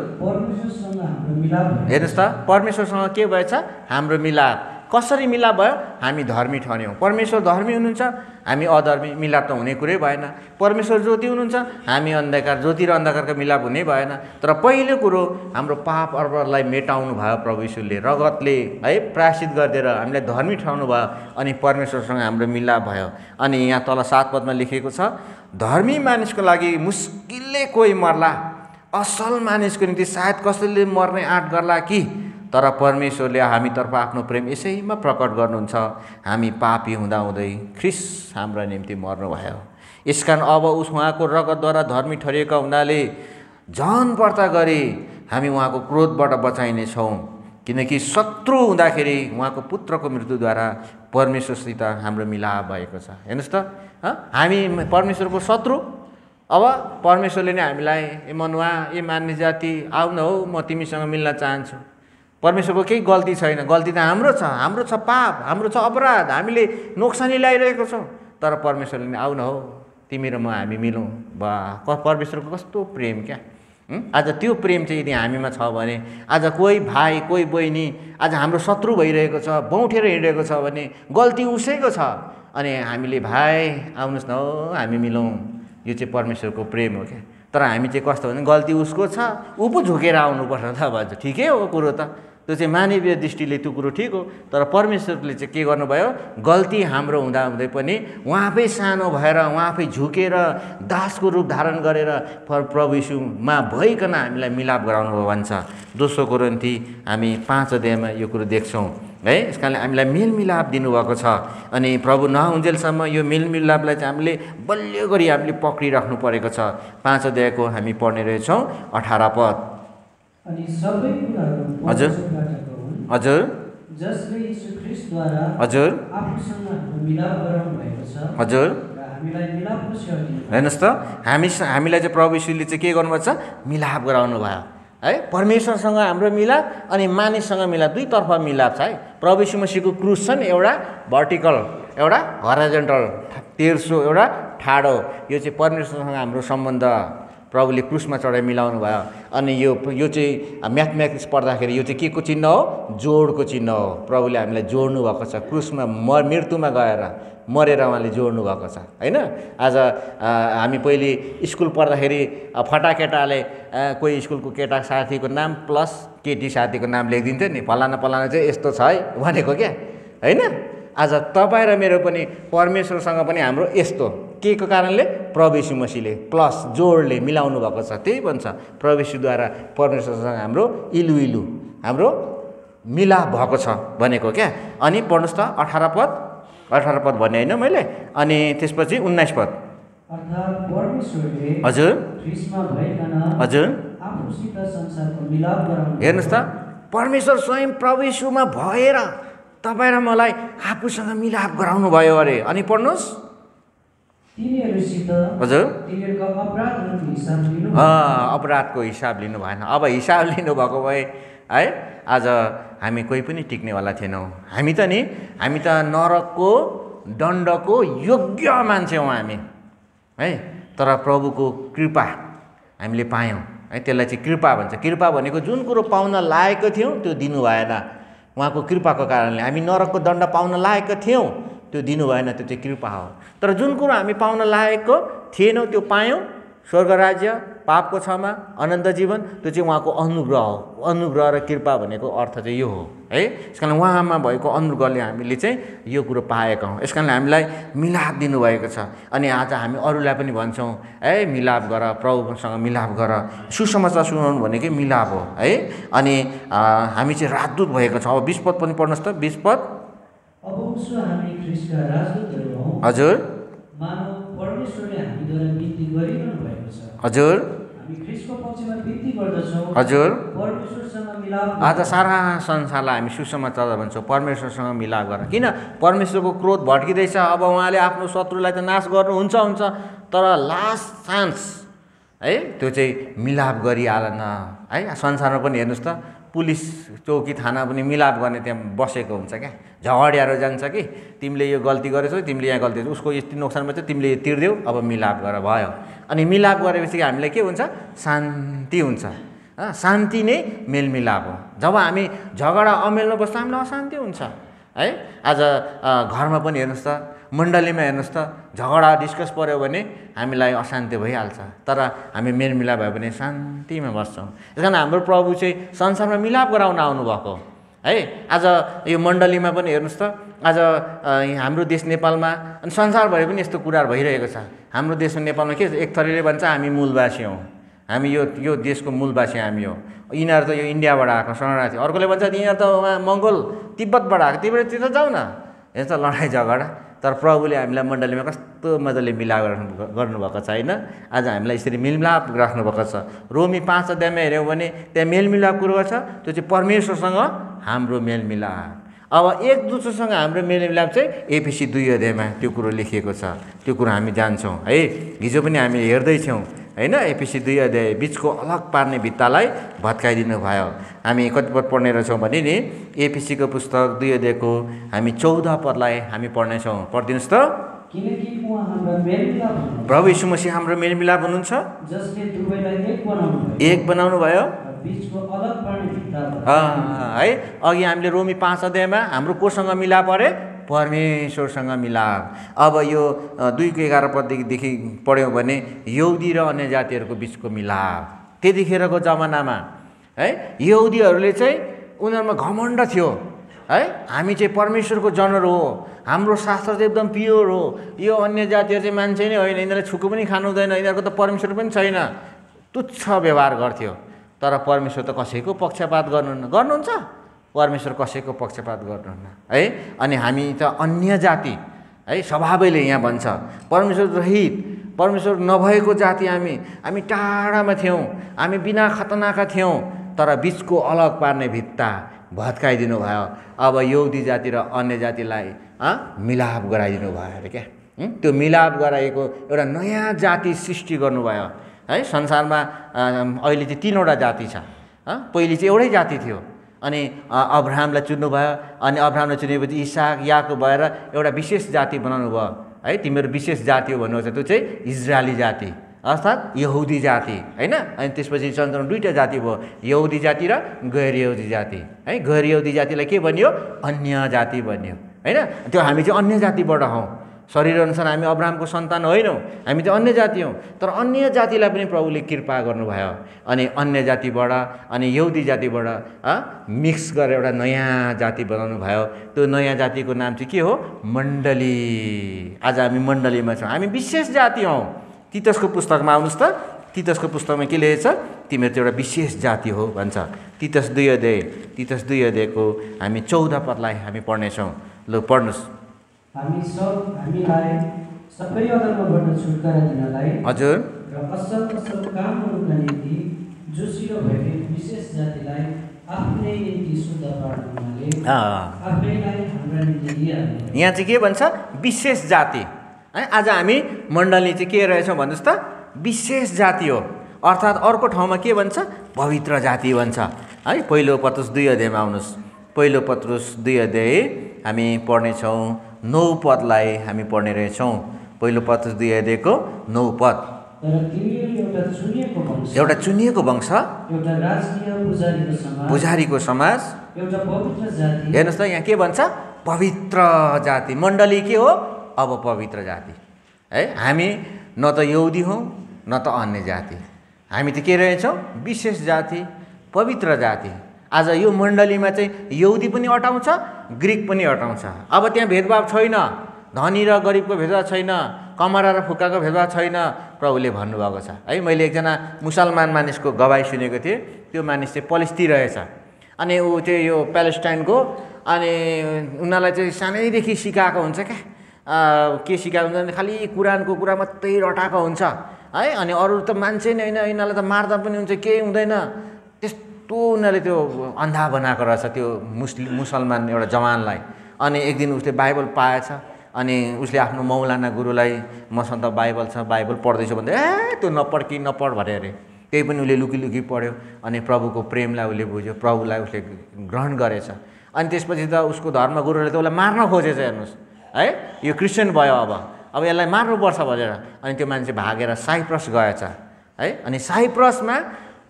हेर्नुहोस् त परमेश्वरसँग के भएछ? हाम्रो मिलाप। कसरी मिलाप भयो? हामी धर्मी ठन्यौँ। परमेश्वर धर्मी हुनुहुन्छ हामी अधर्मी। मिलाप त हुने कुरै भएन। परमेश्वर ज्योति हुनुहुन्छ हामी अन्धकार ज्योति र अन्धकारको मिलाप हुनै भएन। तर पहिलो कुरो हाम्रो पाप अर्पणलाई मेटाउनु भयो प्रभु यीशुले। रगतले है प्रायश्चित गरिदिएर हामीलाई धर्मी ठाउनु भयो अनि परमेश्वरसँग हाम्रो मिलाप भयो। अनि यहाँ तल सात पदमा लेखिएको छ धर्मी मानिसको लागि मुस्किलले कोही मर्ला। असल मानिसको निम्ति सायद कसैले मर्ने आँट गर्ला कि तर परमेश्वरले हामीतर्फ आफ्नो प्रेम यसैमा प्रकट गर्नुहुन्छ। हामी पापी हुँदाहुँदै ख्रिस हाम्रा निम्ति मर्नुभयो। यसकारण अब उस उहाँको रगतद्वारा धर्मी ठरिएका हुनाले झन पर्ता गरी हामी उहाँको क्रोधबाट बचाइनेछौँ। किनकि शत्रु हुँदाखेरि उहाँको पुत्रको मृत्युद्वारा परमेश्वरसित हाम्रो मिलाप भएको छ। हेर्नुहोस् त? हामी परमेश्वरको शत्रु। अब परमेश्वरले नै हामीलाई ए मनुवा ए मान्ने जाति आऊ न हौ म तिमीसँग मिल्न चाहन्छु। परमेश्वरको केही गल्ती छैन। गल्ती त हाम्रो छ हाम्रो छ पाप हाम्रो छ अपराध हामीले नोक्सानी ल्याइरहेको छौँ। तर परमेश्वरले नि आऊ न हौ तिमी र म हामी मिलौँ। बा परमेश्वरको कस्तो प्रेम क्या? आज त्यो प्रेम चाहिँ यदि हामीमा छ भने आज कोही भाइ कोही बहिनी आज हाम्रो शत्रु भइरहेको छ बौठेर हिँडिरहेको छ भने गल्ती उसैको छ। अनि हामीले भाइ आउनुहोस् न हौ हामी मिलौँ। यो चाहिँ परमेश्वरको प्रेम हो क्या? तर हामी चाहिँ कस्तो भने गल्ती उसको छ ऊ पो झुकेर आउनुपर्छ त भन्छ ठिकै हो कुरो त। त्यो चाहिँ मानवीय दृष्टिले त्यो कुरो ठिक हो। तर परमेश्वरले चाहिँ के गर्नुभयो? गल्ती हाम्रो हुँदाहुँदै पनि उहाँ आफै सानो भएर उहाँ आफै झुकेर दासको रूप धारण गरेर पर प्रभु यीशुमा भइकन हामीलाई मिलाप गराउनु भयो भन्छ। दोस्रो कुरोन्ती हामी पाँच अध्यायमा यो कुरो देख्छौँ। है यस कारणले हामीलाई मेलमिलाप दिनुभएको छ। अनि प्रभु नहुन्जेलसम्म यो मेलमिलापलाई चाहिँ हामीले बलियो गरी हामीले पक्रिराख्नु परेको छ। पाँच अध्यायको हामी पढ्ने रहेछौँ। अठार पद। अनि सबै कुराहरू हजुर। जसले यीशु ख्रिस्टद्वारा हजुर। आफूसँग मिलाप गराउनु भएको छ हजुर। हेर्नुहोस् त हामी हामीलाई चाहिँ प्रभु यीशुले चाहिँ के गर्नुभएको छ? मिलाप गराउनु भयो। है परमेश्वरसँग हाम्रो मिलाप अनि मानिससँग मिलाप दुईतर्फ मिलाप छ है। प्रभु यीशु मसीहको क्रुस छ नि एउटा भर्टिकल एउटा हराजेन्टल तेर्सो एउटा ठाडो। यो चाहिँ परमेश्वरसँग हाम्रो सम्बन्ध। प्रभुले क्रुसमा चढाइ मिलाउनु भयो। अनि यो यो चाहिँ म्याथमेटिक्स पढ्दाखेरि यो चाहिँ के को चिन्ह हो? जोडको चिन्ह हो। प्रभुले हामीलाई जोड्नु भएको छ। क्रुसमा म मृत्युमा गएर मरेर उहाँले जोड्नु भएको छ। होइन? आज हामी पहिले स्कुल पढ्दाखेरि आ, फटा केटाले आ, कोही स्कुलको केटा साथीको नाम प्लस केटी साथीको नाम लेखिदिन्थ्यो नि। फलाना फलाना चाहिँ यस्तो छ है भनेको क्या? होइन? आज तपाईँ र मेरो पनि परमेश्वरसँग पनि हाम्रो यस्तो के को कारणले? प्रवेशी मसीले प्लस जोडले मिलाउनु भएको छ त्यही भन्छ प्रवेशीद्वारा परमेश्वरसँग हाम्रो इलु इलु हाम्रो मिलाप भएको छ भनेको क्या? अनि पढ्नुहोस् त अठार पद। अठार पद भने होइन मैले। अनि त्यसपछि उन्नाइस पद। हजुर। हजुर। हेर्नुहोस् त परमेश्वर स्वयं प्रवेशुमा भएर तपाईँ र मलाई आफूसँग मिलाप गराउनु भयो अरे। अनि पढ्नुहोस्। हजुर। अपराधको हिसाब लिनु भएन। अब हिसाब लिनुभएको भए है आज हामी कोही पनि टिक्नेवाला थिएनौँ। हामी त नि हामी त नरकको दण्डको योग्य मान्छे हौँ हामी है। तर प्रभुको कृपा हामीले पायौँ। है त्यसलाई चाहिँ कृपा भन्छ। कृपा भनेको जुन कुरो पाउन लागेको थियौँ त्यो दिनु भएन। उहाँको कृपाको कारणले हामी नरकको दण्ड पाउन लागेको थियौँ। त्यो दिनु भएन त्यो चाहिँ कृपा हो। तर जुन कुरो हामी पाउन लागेको थिएनौँ त्यो पायौँ। स्वर्ग राज्य पापको क्षमा अनन्त जीवन त्यो चाहिँ उहाँको अनुग्रह हो। अनुग्रह र कृपा भनेको अर्थ चाहिँ यो हो है? यस कारण उहाँमा भएको अनुग्रहले हामीले चाहिँ यो कुरो पाएका हौँ। यस कारण हामीलाई मिलाप दिनुभएको छ। अनि आज हामी अरूलाई पनि भन्छौँ है मिलाप गर प्रभुसँग मिलाप गर। सुसमाचार सुनाउनु भनेकै मिलाप हो है? अनि हामी चाहिँ राजदूत भएको छ। अब बिस पद पनि पढ्नुहोस् त बिस पद अब उसो हामी ख्रिस्टका राजदूतहरू हौँ। हजुर। हजुर। हजुर। आज सारा संसारलाई हामी सुसमाचार भन्छौँ परमेश्वरसँग मिलाप गर किन? परमेश्वरको क्रोध भड्किँदैछ अब उहाँले आफ्नो शत्रुलाई त नाश गर्नुहुन्छ हुन्छ। तर लास्ट चान्स है त्यो चाहिँ मिलाप गरिहालन। है संसारमा पनि हेर्नुहोस् त। पुलिस चौकी थाना पनि मिलाप गर्ने त्यहाँ बसेको हुन्छ क्या। झगडियाएर जान्छ कि तिमीले यो गल्ती गरेछौ तिमीले यहाँ गल्ती उसको यति नोक्सान भएछ तिमीले तिर्देऊ अब मिलाप गर भयो। अनि मिलाप गरेपछि हामीलाई के हुन्छ? शान्ति हुन्छ। शान्ति नै मेलमिलाप हो। जब हामी झगडा अमेलमा बस्दा हामीलाई अशान्ति हुन्छ। है? आज घरमा पनि हेर्नुहोस् त मण्डलीमा हेर्नुहोस् त झगडा डिस्कस पऱ्यो भने हामीलाई अशान्ति भइहाल्छ। तर हामी मेलमिलाप भयो भने शान्तिमा बस्छौँ। त्यस कारण हाम्रो प्रभु चाहिँ संसारमा मिलाप गराउन आउनुभएको। है आज यो मण्डलीमा पनि हेर्नुहोस् त आज हाम्रो देश नेपालमा अनि संसारभरि पनि यस्तो कुराहरू भइरहेको छ। हाम्रो देशमा नेपालमा के एक थरीले भन्छ हामी मूलवासी हौँ। हामी यो यो देशको मूलवासी हामी हो। यिनीहरू त यो इन्डियाबाट आएको शरणार्थी। अर्कोले भन्छ यिनीहरू त मङ्गोल तिब्बतबाट आएको। तिब्बत त्यता जाउँ न। यस्तो लडाइँ झगडा। तर प्रभुले हामीलाई मण्डलीमा कस्तो मजाले मिलाप गर्नुभएको छ होइन? आज हामीलाई यसरी मिलमिलाप राख्नुभएको छ। रोमी पाँच अध्यायमा हेऱ्यौँ भने त्यहाँ मेलमिलाप कुरो छ त्यो चाहिँ परमेश्वरसँग हाम्रो मेलमिलाप। अब एक दुसरोसँग हाम्रो मेलमिलाप चाहिँ एपिसी दुई अध्यायमा त्यो कुरो लेखिएको छ। त्यो कुरो हामी जान्छौँ है? हिजो पनि हामी हेर्दैछौँ होइन एपिसी दुई अध्याय बिचको अलग पार्ने भित्तालाई भत्काइदिनु भयो। हामी कति पद पढ्ने रहेछौँ भने नि एपिसीको पुस्तक दुई अध्यायको हामी चौध पदलाई हामी पढ्नेछौँ। पढिदिनुहोस् त। प्रभु यीशु मसीह हाम्रो मेलमिलाप हुनुहुन्छ। एक बनाउनु भयो। है। अघि हामीले रोमी पाँच अध्यायमा हाम्रो कोसँग मिलाप अरे। परमेश्वरसँग मिलाप। अब यो दुईको एघार पददेखि पढ्यौँ भने यौदी र अन्य जातिहरूको बिचको मिलाप। त्यतिखेरको जमानामा है यहुदीहरूले चाहिँ उनीहरूमा घमण्ड थियो। है हामी चाहिँ परमेश्वरको जनर हो। हाम्रो शास्त्र चाहिँ एकदम प्योर हो। यो अन्य जातिहरू चाहिँ मान्छे नै होइन। यिनीहरूले छुको पनि खानु हुँदैन। यिनीहरूको त परमेश्वर पनि छैन। तुच्छ व्यवहार गर्थ्यो। तर परमेश्वर त कसैको पक्षपात गर्नुहुन्न गर्नुहुन्छ? परमेश्वर कसैको पक्षपात गर्नुहुन्न। है? अनि हामी त अन्य जाति। है? स्वभावैले यहाँ भन्छ परमेश्वर रहित परमेश्वर नभएको जाति हामी। हामी टाढामा थियौँ हामी बिना खतनाका थियौँ तर बिचको अलग पार्ने भित्ता भत्काइदिनु भयो। अब यौदी जाति र अन्य जातिलाई मिलाप गराइदिनु भयो अरे क्या? त्यो मिलाप गराएको एउटा नयाँ जाति सृष्टि गर्नुभयो। है? संसारमा अहिले चाहिँ तिनवटा जाति छ। पहिले चाहिँ एउटै जाति थियो। अनि अब्राहमलाई चुन्नुभयो अनि अब्राहमलाई चुनेपछि इसाक याको भएर एउटा विशेष जाति बनाउनु भयो। है तिमीहरू विशेष जाति हो भन्नुहुन्छ त्यो चाहिँ इजरायली जाति अर्थात् यहुदी जाति होइन? अनि त्यसपछि संसारमा दुईवटा जाति भयो यहुदी जाति र गैर यहुदी जाति। है गैर यहुदी जातिलाई के भनियो? अन्य जाति भनियो होइन? त्यो हामी चाहिँ अन्य जातिबाट हौँ। शरीरअनुसार हामी अब्राहमको सन्तान होइनौँ हामी त अन्य जाति हौँ। तर अन्य जातिलाई पनि प्रभुले कृपा गर्नुभयो। अनि अन्य जातिबाट अनि यहुदी जातिबाट मिक्स गरेर एउटा नयाँ जाति बनाउनु भयो। त्यो नयाँ जातिको नाम चाहिँ के हो? मण्डली। आज हामी मण्डलीमा छौँ। हामी विशेष जाति हौँ। तितसको पुस्तकमा आउनुहोस् त। तितसको पुस्तकमा के लेखेको छ तिमीहरू चाहिँ एउटा विशेष जाति हो भन्छ। तितस दुई अध्याय। तितस दुई अध्यायको हामी चौध पदलाई हामी पढ्नेछौँ। ल पढ्नुहोस्। हामी सब हामीलाई सबै अधर्मबाट छुटकारा दिनलाई हजुर। र असल असल कामहरूका निम्ति जोसिलो भएको विशेष जातिलाई आफ्नै निम्ति शुद्ध पार्नु यहाँ चाहिँ के भन्छ? विशेष जाति। है आज हामी मण्डली चाहिँ के रहेछौँ भन्नुहोस् त? विशेष जाति हो। अर्थात् अर्को ठाउँमा के भन्छ? पवित्र जाति भन्छ। है पहिलो पत्रुस दुई अध्यायमा आउनुहोस्। पहिलो पत्रुस दुई अध्याय हामी पढ्नेछौँ। नौ पदलाई हामी पढ्ने रहेछौँ। पहिलो पद दुई अध्यायको नौ पद। एउटा चुनिएको वंश। पुजारीको समाज। हेर्नुहोस् त यहाँ के भन्छ? पवित्र जाति। मण्डली के हो? अब पवित्र जाति। है हामी न त यौदी हौँ न त अन्य जाति। हामी त के रहेछौँ? विशेष जाति पवित्र जाति। आज यो मण्डलीमा चाहिँ यौदी पनि अटाउँछ ग्रिक पनि अटाउँछ। अब त्यहाँ भेदभाव छैन। धनी र गरिबको भेदभाव छैन। कमरा र फुक्काको भेदभाव छैन। प्रभुले भन्नुभएको छ। है मैले एकजना मुसलमान मानिसको गवाई सुनेको थिएँ। त्यो मानिस चाहिँ पलिस्ती रहेछ। अनि ऊ चाहिँ यो प्यालेस्टाइनको अनि उनीहरूलाई चाहिँ सानैदेखि सिकाएको हुन्छ क्या। के सिकाएको हुन्छ भने खालि कुरानको कुरा मात्रै रटाएको हुन्छ। है अनि अरू त मान्छे नै होइन। यिनीहरूलाई त मार्दा पनि हुन्छ। केही हुँदैन। त्यस्तो उनीहरूले त्यो अन्धा बनाएको रहेछ त्यो मुस्लिम मुसलमान एउटा जवानलाई। अनि एक दिन उसले बाइबल पाएछ अनि उसले आफ्नो मौलाना गुरुलाई मसँग त बाइबल छ बाइबल पढ्दैछु भन्दा ए त्यो नपढ कि नपढ भने अरे। त्यही पनि उसले लुकी लुकी पढ्यो अनि प्रभुको प्रेमलाई उसले बुझ्यो प्रभुलाई उसले ग्रहण गरेछ। अनि त्यसपछि त उसको धर्मगुरुले त उसलाई मार्न खोजेछ हेर्नुहोस्। है यो क्रिस्चियन भयो अब। अब यसलाई मार्नुपर्छ भनेर। अनि त्यो मान्छे भागेर साइप्रस गएछ। है अनि साइप्रसमा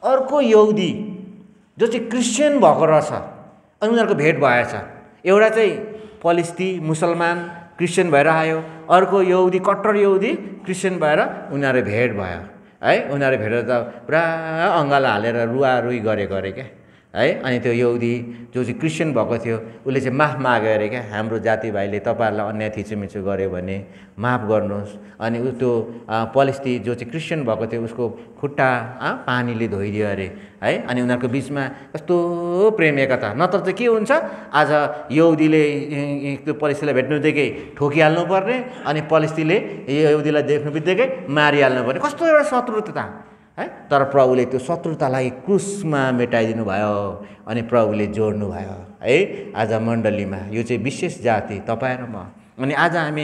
अर्को यौदी जो चाहिँ क्रिस्चियन भएको रहेछ अनि उनीहरूको भेट भएछ। एउटा चाहिँ पलिस्ती मुसलमान क्रिस्चियन भएर आयो अर्को यौदी कट्टर यौदी क्रिस्चियन भएर उनीहरू भेट भयो। है उनीहरू भेटेर त पुरा अँगालो हालेर रुवारुई गरेको अरे क्या। है? अनि त्यो यौदी जो चाहिँ क्रिस्चियन भएको थियो उसले चाहिँ माफ माग्यो अरे क्या हाम्रो जाति भाइले तपाईँहरूलाई अन्याय थिचोमिचो गर्यो भने माफ गर्नुहोस्। अनि उ त्यो पलिस्ती जो चाहिँ क्रिस्चियन भएको थियो उसको खुट्टा पानीले धोइदियो अरे है? अनि उनीहरूको बिचमा कस्तो प्रेम एकता। नत्र चाहिँ के हुन्छ? आज इ- त्यो पलिस्तीलाई भेट्नु बित्तिकै ठोकिहाल्नु पर्ने अनि पलिस्तीले यौदीलाई देख्नु बित्तिकै मारिहाल्नु पर्ने कस्तो एउटा शत्रुता। है? तर प्रभुले त्यो शत्रुतालाई क्रुसमा मेटाइदिनु भयो अनि प्रभुले जोड्नु भयो। है आज मण्डलीमा यो चाहिँ विशेष जाति तपाईँ र म। अनि आज हामी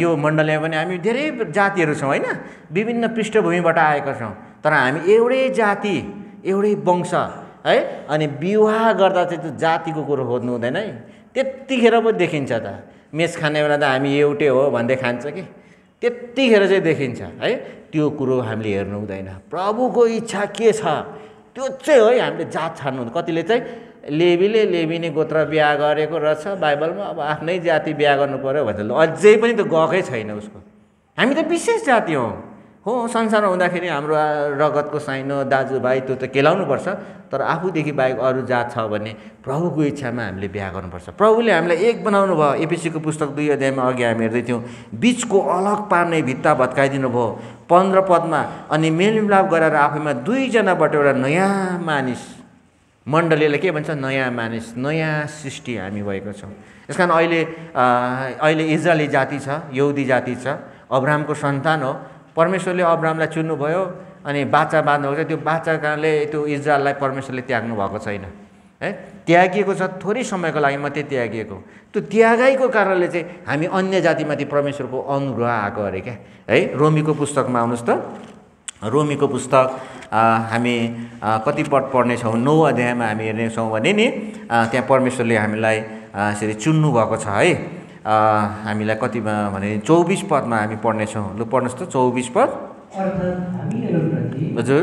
यो मण्डलीमा पनि हामी धेरै जातिहरू छौँ होइन? विभिन्न पृष्ठभूमिबाट आएका छौँ। तर हामी एउटै जाति एउटै वंश है? अनि विवाह गर्दा चाहिँ त्यो जातिको कुरो खोज्नु हुँदैन है। त्यतिखेर पो देखिन्छ त। मेच खाने बेला त हामी एउटै हो भन्दै खान्छ कि। त्यतिखेर चाहिँ देखिन्छ है? त्यो कुरो हामीले हेर्नु हुँदैन। प्रभुको इच्छा के छ? त्यो चाहिँ हो हामीले जात छान्नु कतिले चाहिँ लेबीले लेबिनी गोत्र बिहा गरेको रहेछ बाइबलमा अब आफ्नै जाति बिहा गर्नु पऱ्यो भने त अझै पनि त गएकै छैन उसको। हामी त विशेष जाति हौँ। हो संसारमा हुँदाखेरि हाम्रो रगतको साइनो दाजुभाइ त्यो त केलाउनुपर्छ। तर आफूदेखि बाहेक अरू जात छ भने प्रभुको इच्छामा हामीले बिहा गर्नुपर्छ। प्रभुले हामीलाई एक बनाउनु भयो। एपिसीको पुस्तक दुई अध्यायमा अघि हामी हेर्दै थियौँ बिचको अलग पार्ने भित्ता भत्काइदिनु भयो। पन्ध्र पदमा अनि मेलमिलाप गरेर आफैमा दुईजनाबाट एउटा नयाँ मानिस। मण्डलीले के भन्छ? नयाँ मानिस नयाँ सृष्टि हामी भएको छौँ। यस कारण अहिले अहिले इजरायली जाति छ यहुदी जाति छ। अब्राहमको सन्तान हो। परमेश्वरले अब्राहमलाई चुन्नुभयो अनि बाचा बाँध्नुभएको छ। त्यो बाचाको कारणले त्यो इजरायललाई परमेश्वरले त्याग्नु भएको छैन है? त्यागिएको छ थोरै समयको लागि मात्रै त्यागिएको। त्यो त्यागाइको कारणले चाहिँ हामी अन्य जातिमाथि परमेश्वरको अनुग्रह आएको अरे क्या है? रोमीको पुस्तकमा आउनुहोस् त। रोमीको पुस्तक हामी कति पद पढ्नेछौँ? नौ अध्यायमा हामी हेर्नेछौँ भने नि त्यहाँ परमेश्वरले हामीलाई यसरी चुन्नु भएको छ है? हामीलाई कतिमा भने चौबिस पदमा हामी पढ्नेछौँ। लु पढ्नुहोस् त चौबिस पद। हजुर।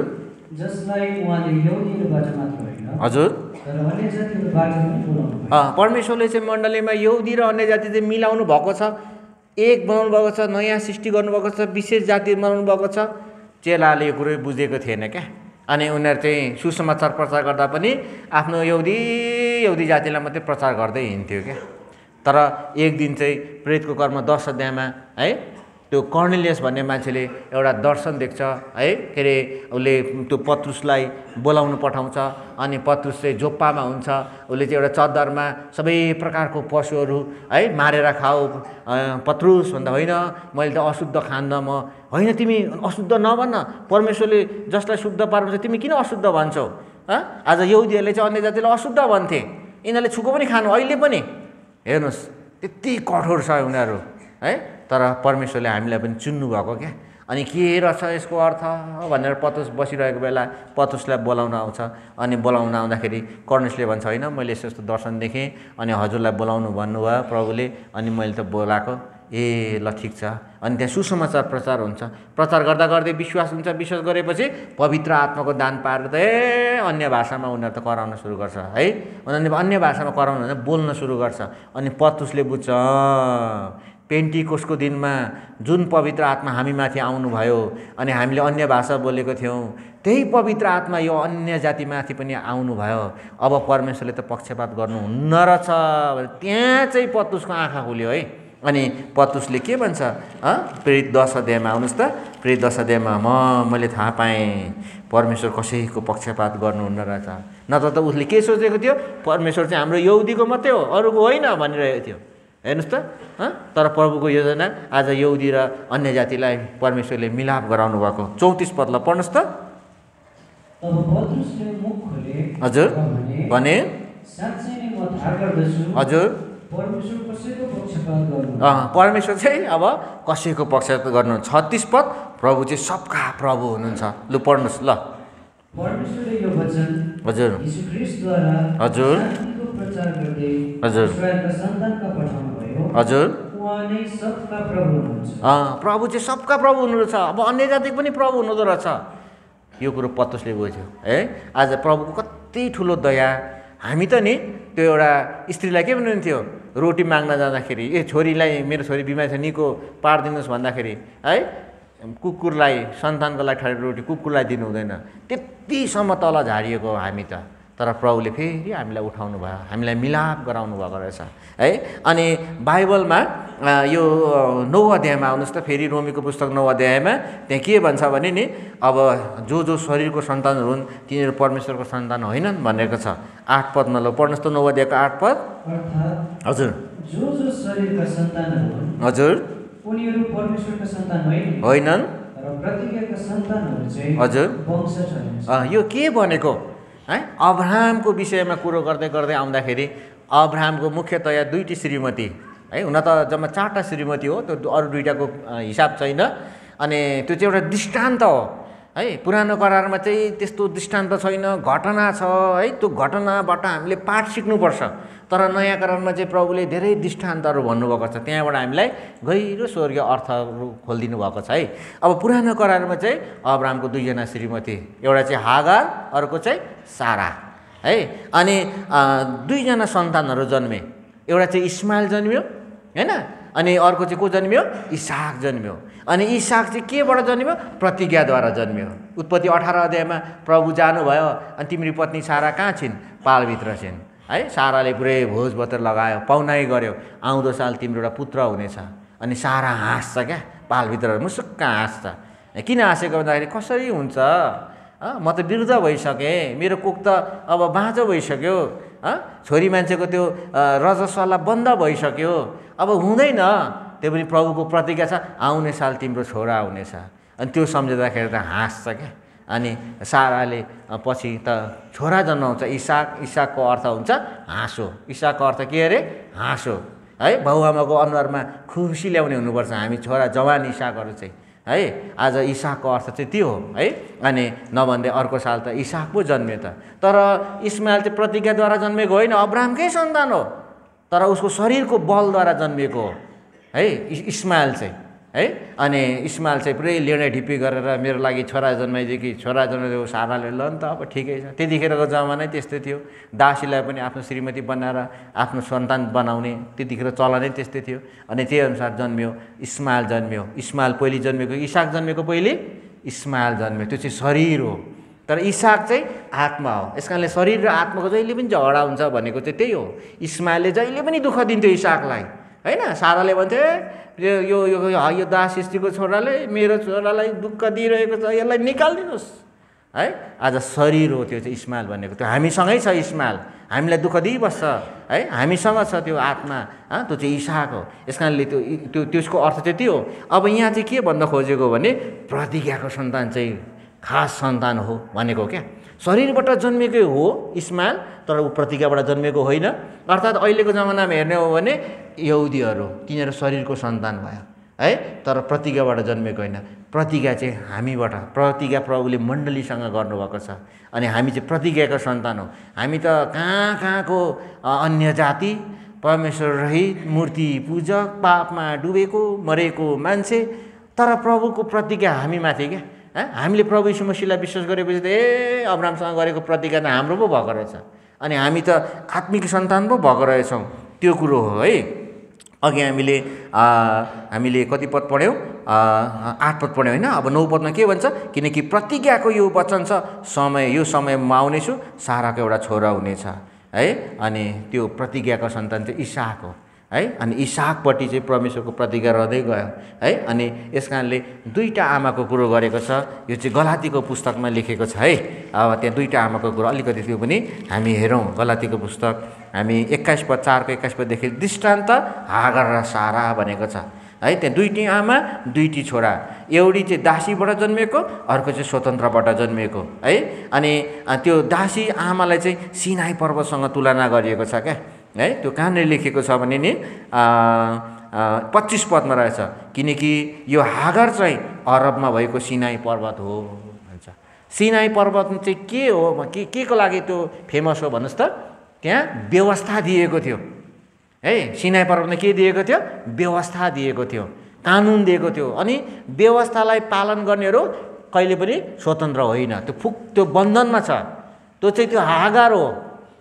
हजुर। परमेश्वरले चाहिँ मण्डलीमा यहुदी र अन्य जाति चाहिँ मिलाउनु भएको छ। एक बनाउनु भएको छ नयाँ सृष्टि गर्नुभएको छ विशेष जाति बनाउनु भएको छ। चेलाले यो कुरो बुझेको थिएन क्या। अनि उनीहरू चाहिँ सुसमाचार प्रचार गर्दा पनि आफ्नो यहुदी यहुदी जातिलाई मात्रै प्रचार गर्दै हिँड्थ्यो क्या। तर एक दिन चाहिँ प्रेतको कर्म दस अध्यायमा है त्यो कर्नेलियस भन्ने मान्छेले एउटा दर्शन देख्छ है के अरे उसले त्यो पत्रुसलाई बोलाउनु पठाउँछ अनि पत्रुस चाहिँ जोप्पामा हुन्छ उसले चाहिँ एउटा चद्दरमा सबै प्रकारको पशुहरू है मारेर खाऊ पत्रुस भन्दा होइन मैले त अशुद्ध खान्न म होइन तिमी अशुद्ध नभन्न परमेश्वरले जसलाई शुद्ध पार्नुहुन्छ तिमी किन अशुद्ध भन्छौ? आज यहुदीहरूले चाहिँ अन्य जातिलाई अशुद्ध भन्थे यिनीहरूले छुको पनि खानु अहिले पनि। हेर्नुहोस् त्यति कठोर छ उनीहरू है? तर परमेश्वरले हामीलाई पनि चुन्नु भएको क्या? अनि के रहेछ यसको अर्थ? भनेर पतुस बसिरहेको बेला पतुसलाई बोलाउन आउँछ। अनि बोलाउन आउँदाखेरि कर्णेसले भन्छ होइन मैले यस्तो यस्तो दर्शन देखेँ अनि हजुरलाई बोलाउनु भन्नुभयो प्रभुले अनि मैले त बोलाएको ए ल ठिक छ। अनि त्यहाँ सुसमाचार प्रचार हुन्छ। प्रचार गर्दा गर्दै विश्वास हुन्छ। विश्वास गरेपछि पवित्र आत्माको दान पाएर त ए अन्य भाषामा उनीहरू त कराउन सुरु गर्छ है? उनीहरूले अन्य भाषामा कराउनु भने बोल्न सुरु गर्छ। अनि पत्रुसले बुझ्छ पेन्टिकोसको दिनमा जुन पवित्र आत्मा हामीमाथि आउनुभयो अनि हामीले अन्य भाषा बोलेको थियौँ त्यही पवित्र आत्मा यो अन्य जातिमाथि पनि आउनुभयो। अब परमेश्वरले त पक्षपात गर्नुहुन्न रहेछ त्यहाँ चाहिँ पत्रुसको आँखा खुल्यो है? अनि पतुसले के भन्छ? प्रेरित दश अध्यायमा आउनुहोस् त। प्रेरित दश अध्यायमा म मैले थाहा पाएँ। परमेश्वर कसैको पक्षपात गर्नुहुन्न रहेछ। नत्र त उसले के सोचेको थियो? परमेश्वर चाहिँ हाम्रो यौदीको मात्रै हो अरूको होइन भनिरहेको थियो। हेर्नुहोस् त तर प्रभुको योजना आज यौदी र अन्य जातिलाई परमेश्वरले मिलाप गराउनु भएको। चौतिस पदलाई पढ्नुहोस् त। हजुर। भने हजुर। परमेश्वर चाहिँ अब कसैको पक्षपात गर्नु। छत्तिस पद प्रभु चाहिँ सबका प्रभु हुनुहुन्छ। लु पढ्नुहोस् ल। हजुर। हजुर। हजुर। हजुर। प्रभु चाहिँ सबका प्रभु हुनुहुन्छ अब अन्य जातिको पनि प्रभु हुनुहुँदो रहेछ। यो कुरो पत्तोसले बुझ्यो। है? आज प्रभुको कति ठुलो दया। हामी त नि त्यो एउटा स्त्रीलाई के भन्नुहुन्थ्यो? रोटी माग्न जाँदाखेरि ए छोरीलाई मेरो छोरी बिमारी छ निको पारिदिनुहोस् भन्दाखेरि है कुकुरलाई सन्तानको लागि ठहरेर रोटी कुकुरलाई दिनु हुँदैन त्यतिसम्म तल झारिएको हामी त। तर प्रभुले फेरि हामीलाई उठाउनु भयो हामीलाई मिलाप गराउनु भएको रहेछ। है? अनि बाइबलमा यो नौ अध्यायमा आउनुहोस् त फेरि रोमीको पुस्तक नौ अध्यायमा त्यहाँ के भन्छ भने नि अब जो जो शरीरको सन्तानहरू हुन् तिनीहरू परमेश्वरको सन्तान होइनन् भनेको छ। आठ पदमा ल पढ्नुहोस् त नौ अध्यायको आठ पद। हजुर। हजुर। होइनन्। हजुर। यो के भनेको? है? अब्राहमको विषयमा कुरो गर्दै गर्दै आउँदाखेरि अब्राहमको मुख्यतया दुईटी श्रीमती है? हुन त जम्मा चारवटा श्रीमती हो त्यो अरू दुइटाको हिसाब छैन। अनि त्यो चाहिँ एउटा दृष्टान्त हो। है पुरानो करारमा चाहिँ त्यस्तो दृष्टान्त छैन घटना छ है त्यो घटनाबाट हामीले पाठ सिक्नुपर्छ। तर नयाँ करारमा चाहिँ प्रभुले धेरै दृष्टान्तहरू भन्नुभएको छ। त्यहाँबाट हामीलाई गहिरो स्वर्गीय अर्थहरू खोलिदिनु भएको छ है। अब पुरानो करारमा चाहिँ अब्रामको दुईजना श्रीमती एउटा चाहिँ हागार अर्को चाहिँ सारा है। अनि दुईजना सन्तानहरू जन्मे। एउटा चाहिँ इस्माइल जन्मियो होइन? अनि अर्को चाहिँ को जन्मियो? इसाक जन्मियो। अनि इसाक चाहिँ केबाट जन्मियो? प्रतिज्ञाद्वारा जन्मियो। उत्पत्ति अठार अध्यायमा प्रभु जानुभयो अनि तिम्रो पत्नी सारा कहाँ छिन्? पालभित्र छिन्। है साराले पुरै भोज भोजभतेर लगायो पाउनाइ गऱ्यो आउँदो साल तिम्रो एउटा पुत्र हुनेछ। अनि सारा हाँस्छ क्या? पालभित्र मुसुक्क हाँस्छ। किन हाँसेको भन्दाखेरि कसरी हुन्छ? म त वृद्ध भइसकेँ। मेरो कुक त अब बाँझो भइसक्यो। छोरी मान्छेको त्यो रजस्वला बन्द भइसक्यो। अब हुँदैन। त्यो पनि प्रभुको प्रतिज्ञा छ आउने साल तिम्रो छोरा हुनेछ। अनि त्यो सम्झिँदाखेरि त हाँस्छ क्या। अनि साराले पछि त छोरा जन्माउँछ। इसाक इसाकको अर्थ हुन्छ हाँसो। इसाकको अर्थ के अरे? हाँसो। है बाउआमाको अनुहारमा खुसी ल्याउने हुनुपर्छ। हामी छोरा जवान इसाकहरू चाहिँ। है? आज इसाकको अर्थ चाहिँ त्यो हो है? अनि नभन्दै अर्को साल त इसाक पो जन्मियो त तर इस्माइल चाहिँ प्रतिज्ञाद्वारा जन्मेको होइन अब्रामकै सन्तान हो। तर उसको शरीरको बलद्वारा जन्मिएको हो है? इस्माइल चाहिँ। है? अनि इस्माइल चाहिँ पुरै ढिप्पी गरेर मेरो लागि छोरा जन्माइदियो कि छोरा जन्माइदियो साराले ल नि त अब ठिकै छ। त्यतिखेरको जमानै त्यस्तै थियो। दासीलाई पनि आफ्नो श्रीमती बनाएर आफ्नो सन्तान बनाउने त्यतिखेर चलनै त्यस्तै थियो। अनि त्यही अनुसार जन्मियो इस्माइल जन्मियो। इस्माइल पहिले जन्मेको इसाक जन्मेको पहिले इस्माइल जन्मियो। त्यो चाहिँ शरीर हो। तर इसाक चाहिँ आत्मा हो। यस शरीर र आत्माको जहिले पनि झगडा हुन्छ भनेको चाहिँ त्यही हो। इस्माइलले जहिले पनि दुःख दिन्थ्यो इसाकलाई। होइन साराले भन्थे यो यो यो दास स्त्रीको छोराले मेरो छोरालाई दुःख दिइरहेको छ यसलाई निकालिदिनुहोस्। है आज शरीर हो त्यो चाहिँ इस्माइल भनेको त्यो हामीसँगै छ इस्माइल हामीलाई दुःख दिइबस्छ है हामीसँग छ त्यो आत्मा त्यो चाहिँ इसाक हो। यस कारणले त्यो त्यो त्यसको अर्थ चाहिँ त्यो हो। अब यहाँ चाहिँ के भन्न खोजेको भने प्रतिज्ञाको सन्तान चाहिँ खास सन्तान हो भनेको क्या। शरीरबाट जन्मेकै हो इस्माइल तर ऊ प्रतिज्ञाबाट जन्मेको होइन। अर्थात् अहिलेको जमानामा हेर्ने हो भने यहुदीहरू तिनीहरू शरीरको सन्तान भयो है? तर प्रतिज्ञाबाट जन्मेको होइन। प्रतिज्ञा चाहिँ हामीबाट प्रतिज्ञा प्रभुले मण्डलीसँग गर्नुभएको छ। अनि हामी चाहिँ प्रतिज्ञाको सन्तान हो। हामी त कहाँ कहाँको अन्य जाति परमेश्वर रहित मूर्ति पूजक पापमा डुबेको मरेको मान्छे तर प्रभुको प्रतिज्ञा हामीमाथि क्या? हामीले प्रभु यीशु मसीहलाई विश्वास गरेपछि त ए अब्रामसँग गरेको प्रतिज्ञा त हाम्रो पो भएको रहेछ। अनि हामी त आत्मिक सन्तान पो भएको रहेछौँ। त्यो कुरो हो है? अघि हामीले हामीले कति पद पढ्यौँ? आठ पद पढ्यौँ होइन? अब नौ पदमा के भन्छ? किनकि प्रतिज्ञाको यो वचन छ समय यो समयमा आउनेछु साराको एउटा छोरा हुनेछ है? अनि त्यो प्रतिज्ञाको सन्तान चाहिँ इसाक हो? अनि इसाकपट्टि चाहिँ परमेश्वरको प्रतिज्ञा रहँदै गयो है? अनि यस कारणले दुईवटा आमाको कुरो गरेको छ। यो चाहिँ गलातीको पुस्तकमा लेखेको छ है? अब त्यहाँ दुईवटा आमाको कुरो अलिकति त्यो पनि हामी हेरौँ। गलातीको पुस्तक हामी एक्काइस पद चारको एक्काइस पददेखि दृष्टान्त हागर र सारा भनेको छ। है? त्यहाँ दुईटी आमा दुईटी छोरा। एउटी चाहिँ दासीबाट जन्मिएको अर्को चाहिँ स्वतन्त्रबाट जन्मिएको है? अनि त्यो दासी आमालाई चाहिँ सिनाई पर्वतसँग तुलना गरिएको छ क्या? है? त्यो कहाँनिर लेखेको छ भने नि पच्चिस पदमा रहेछ। किनकि यो हागर चाहिँ अरबमा भएको सिनाई पर्वत हो भन्छ। सिनाई पर्वत चाहिँ के हो? के के को लागि त्यो फेमस हो भन्नुहोस् त। त्यहाँ व्यवस्था दिएको थियो। है? सिनाई पर्वतमा के दिएको थियो? व्यवस्था दिएको थियो। कानुन दिएको थियो। अनि व्यवस्थालाई पालन गर्नेहरू कहिले पनि स्वतन्त्र होइन। त्यो फुक त्यो बन्धनमा छ। त्यो चाहिँ त्यो हागार हो।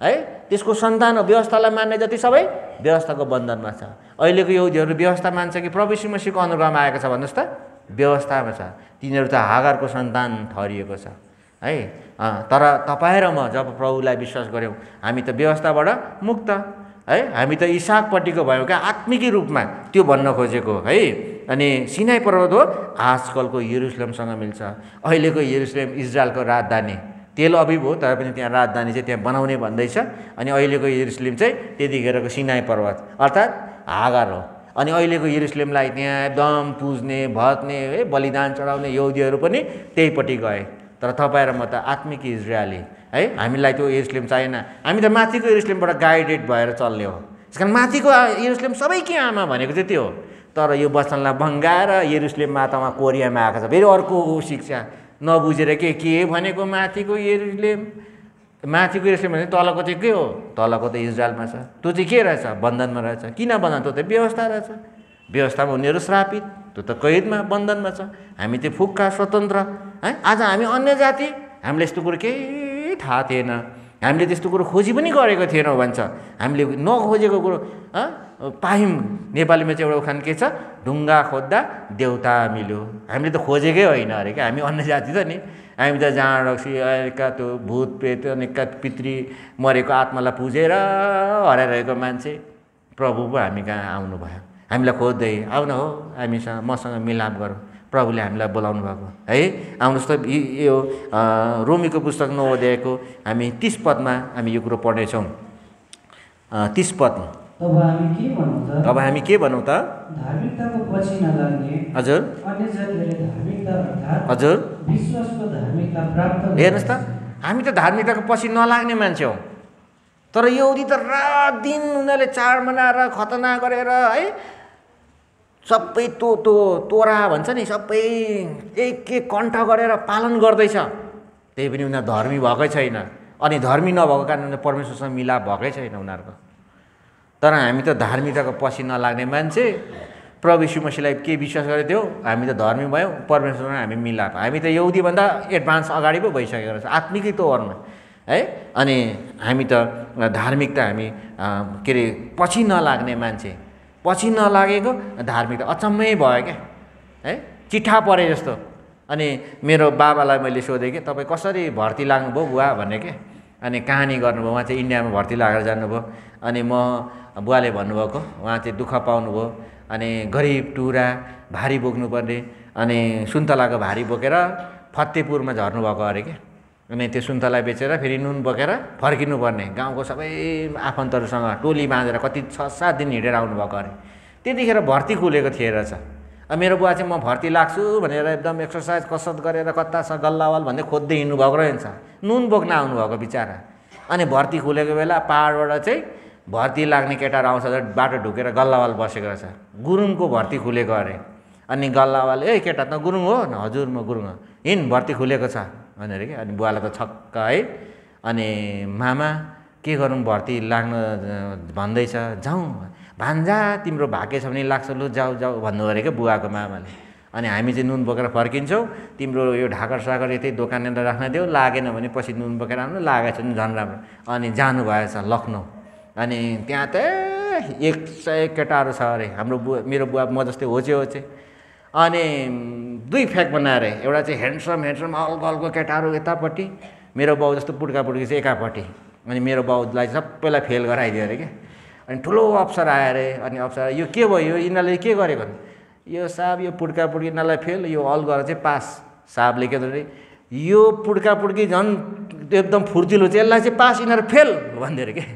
है? त्यसको सन्तान व्यवस्थालाई मान्ने जति सबै व्यवस्थाको बन्धनमा छ। अहिलेको यहुदीहरू व्यवस्था मान्छ कि प्रवेशी मसीको अनुग्रहमा आएको छ भन्नुहोस् त। व्यवस्थामा छ। तिनीहरू त हागारको सन्तान ठहरिएको छ। है? तर तपाईँ र म जब प्रभुलाई विश्वास गऱ्यौँ हामी त व्यवस्थाबाट मुक्त। है? हामी त इसाकपट्टिको भयौँ क्या आत्मिकी रूपमा त्यो भन्न खोजेको है? अनि सिनाई पर्वत हो आजकलको यरुसलेमसँग मिल्छ। अहिलेको यरुसलेम इजरायलको राजधानी। तेल अभिभ हो तर पनि त्यहाँ राजधानी चाहिँ त्यहाँ बनाउने भन्दैछ। अनि अहिलेको यरुसलेम चाहिँ त्यतिखेरको सिनाई पर्वत अर्थात् हागार हो। अनि अहिलेको यरुसलेमलाई त्यहाँ एकदम पुज्ने भत्ने है बलिदान चढाउने यौदीहरू पनि त्यहीपट्टि गए। तर तपाईँ र म त आत्मिक इजरायली है हामीलाई त्यो यरुसलेम चाहिएन। हामी त माथिको यरुसलेमबाट गाइडेड भएर चल्ने हो। त्यस कारण माथिको यरुसलेम सबैकै आमा भनेको चाहिँ त्यो हो। तर यो वचनलाई भङ्गाएर यरुसलेम मातामा कोरियामा आएको छ। फेरि अर्को शिक्षा। नबुझेर के के भनेको माथिको यरुसलेम माथिको यरुसलेम भने तलको चाहिँ के हो? तलको त इजरायलमा छ। त्यो चाहिँ के रहेछ? बन्धनमा रहेछ। किन बन्धन? त्यो त व्यवस्था रहेछ। व्यवस्थामा उनीहरू श्रापित। त्यो त कैदमा बन्धनमा छ। हामी चाहिँ फुक्का स्वतन्त्र। है? आज हामी अन्य जाति। हामीले यस्तो कुरो केही थाहा थिएन। हामीले त्यस्तो कुरो खोजी पनि गरेको थिएनौँ भन्छ। हामीले नखोजेको कुरो पायौँ नेपालीमा चाहिँ एउटा उखान के छ? ढुङ्गा खोज्दा देउता मिल्यो। हामीले त खोजेकै होइन अरे क्या। हामी अन्य जाति त नि। हामी त जाँड रक्सी एका त्यो भूत प्रेत अनेकका पितृ मरेको आत्मालाई पुजेर हराइरहेको मान्छे प्रभु पो हामी कहाँ आउनुभयो। हामीलाई खोज्दै आउन हो। हामीसँग मसँग मिलाप गरौँ। प्रभुले हामीलाई बोलाउनु भएको। है आउनुहोस् त यो रोमीको पुस्तक नवोदयको हामी तिस पदमा हामी यो कुरो पढ्नेछौँ। तिस पद। अब हामी के भनौँ त? हजुर। हजुर। हेर्नुहोस् त हामी त धार्मिकताको पछि नलाग्ने मान्छे हौ। तर यौदी त रात दिन उनीहरूले चाड मनाएर खतना गरेर है सबै तो तो तोरा भन्छ नि सबै एक एक कण्ठ गरेर पालन गर्दैछ। त्यही पनि उनीहरू धर्मी भएकै छैन। अनि धर्मी नभएको कारणले परमेश्वरसँग मिलाप भएकै छैन उनीहरूको। तर हामी त धार्मिकताको पछि नलाग्ने मान्छे। प्रभु यीशु मसीहलाई के विश्वास गरेको थियो हामी त धर्मी भयौँ परमेश्वरमा हामी मिलाप। हामी त यौदीभन्दा एडभान्स अगाडि पो भइसकेको रहेछ आत्मिकै तौरमा है? अनि हामी त धार्मिकता हामी के अरे पछि नलाग्ने मान्छे। पछि नलागेको धार्मिकता अचम्मै भयो क्या। है? चिठा परे जस्तो। अनि मेरो बाबालाई मैले सोधेँ कि तपाईँ कसरी भर्ती लाग्नुभयो बुवा? भने के। अनि कहानी गर्नुभयो उहाँ चाहिँ इन्डियामा भर्ती लागेर जानुभयो। अनि म बुवाले भन्नुभएको उहाँ चाहिँ दुःख पाउनुभयो। अनि गरिब टुरा भारी बोक्नुपर्ने। अनि सुन्तलाको भारी बोकेर फतेपुरमा झर्नुभएको अरे क्या अनि त्यो सुन्तला बेचेर फेरि नुन बोकेर फर्किनुपर्ने। गाउँको सबै आफन्तहरूसँग टोली बाँधेर कति छ सात दिन हिँडेर आउनुभएको अरे। त्यतिखेर भर्ती खुलेको थिएँ रहेछ। मेरो बुवा चाहिँ म भर्ती लाग्छु भनेर एकदम एक्सर्साइज कसरत गरेर कता छ गल्लावाल भन्दै खोज्दै हिँड्नुभएको रहेछ। नुन बोक्न आउनुभएको बिचरा। अनि भर्ती खुलेको बेला पाहाडबाट चाहिँ भर्ती लाग्ने केटाहरू आउँछ बाटो ढुकेर गल्लावाल बसेको रहेछ। गुरुङको भर्ती खुलेको अरे। अनि गल्लावाले ए केटा त गुरुङ हो? हजुर म गुरुङ हो। हिँड भर्ती खुलेको छ। भनेर कि? अनि बुवालाई त छक्क है। अनि मामा के गरौँ भर्ती? लाग्न भन्दैछ। जाउँ। भान्जा तिम्रो भाग्य छ भने लाग्छ। लु जाऊ जाऊ भन्नु अरे क्या बुवाको मामाले। अनि हामी चाहिँ नुन बोकेर फर्किन्छौँ। तिम्रो यो ढाकर साकर यतै दोकानेर राख्न देऊ लागेन भने पछि नुन बोकेर आउनु। लागेछ भने झन् राम्रो। अनि जानुभएछ लखनऊ। अनि त्यहाँ त एक सय केटाहरू छ अरे। हाम्रो बुवा मेरो बुवा म जस्तै होचे होचे। अनि दुई फ्याक बनाएर एउटा चाहिँ ह्यान्डसम ह्यान्डसम अल्गो अल्गो केटाहरू यतापट्टि मेरो बाउ जस्तो पुड्का पुड्की चाहिँ एकापट्टि। अनि मेरो बाउलाई सबैलाई फेल गराइदियो अरे क्या। अनि ठुलो अफसर आयो अरे अनि अफसर यो के भयो? यिनीहरूले के गरेको यो साहब यो पुड्का पुड्की यिनीहरूलाई फेल यो अल गरेर चाहिँ पास। साहबले के अरे यो पुड्का पुड्की झन् एकदम फुर्तिलो चाहिँ यसलाई चाहिँ पास यिनीहरू फेल भनिदियो अरे क्या।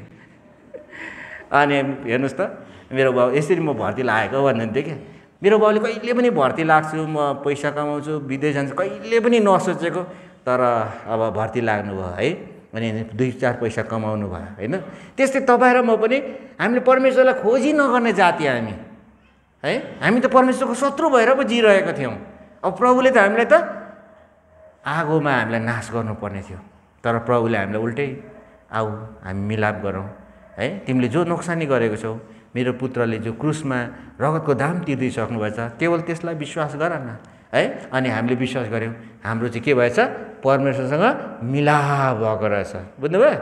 अनि हेर्नुहोस् त मेरो बाउ यसरी म भर्ती लागेको भन्नुहुन्थ्यो क्या। मेरो बाउले कहिले पनि भर्ती लाग्छु म पैसा कमाउँछु विदेश जान्छु कहिले पनि नसोचेको तर अब भर्ती लाग्नु भयो है अनि दुई चार पैसा कमाउनु भयो होइन? त्यस्तै तपाईँ र म पनि हामीले परमेश्वरलाई खोजी नगर्ने जाति हामी है? हामी त परमेश्वरको शत्रु भएर पो जिरहेका थियौँ। अब प्रभुले त हामीलाई त आगोमा हामीलाई नाश गर्नुपर्ने थियो तर प्रभुले हामीलाई उल्टै आऊ हामी मिलाप गरौँ है? तिमीले जो नोक्सानी गरेको छौ मेरो पुत्रले जो क्रुसमा रगतको दाम तिर्दिसक्नु भएछ केवल त्यसलाई विश्वास गर न। है? अनि हामीले विश्वास गऱ्यौँ हाम्रो चाहिँ के भएछ? परमेश्वरसँग मिलाप भएको रहेछ। बुझ्नुभयो?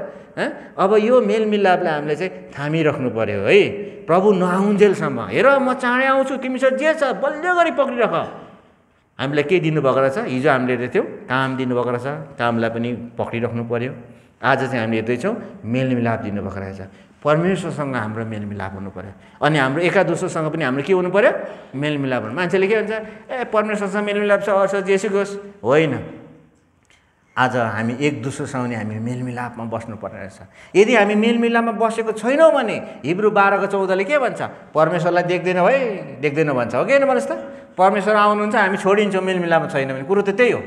अब यो मेलमिलापलाई हामीले चाहिँ थामिराख्नु पऱ्यो है? प्रभु नआउन्जेलसम्म। हेर म चाँडै आउँछु तिमीसँग जे छ बलियो गरी पक्रिराख। हामीलाई के दिनुभएको रहेछ? हिजो हामीले हेर्दैथ्यौँ काम दिनुभएको रहेछ। कामलाई पनि पक्रिराख्नु पऱ्यो आज चाहिँ हामीले हेर्दैछौँ मेलमिलाप दिनुभएको रहेछ। परमेश्वरसँग हाम्रो मेलमिलाप हुनु पऱ्यो अनि हाम्रो एका दोस्रोसँग पनि हाम्रो के हुनु पऱ्यो मेलमिलाप हुनु। मान्छेले के भन्छ? ए परमेश्वरसँग मेलमिलाप छ अर्छ जेसुकै होस् होइन। आज हामी एक दोस्रोसँग नि हामी मेलमिलापमा बस्नुपर्ने रहेछ। यदि हामी मेलमिलापमा बसेको छैनौँ भने हिब्रू बाह्रको चौधले के भन्छ? परमेश्वरलाई देख्दैन है देख्दैन भन्छ। हो कि होइन भन्नुहोस् त परमेश्वर आउनुहुन्छ हामी छोडिन्छौँ मेलमिलापमा छैन भने। कुरो त त्यही हो।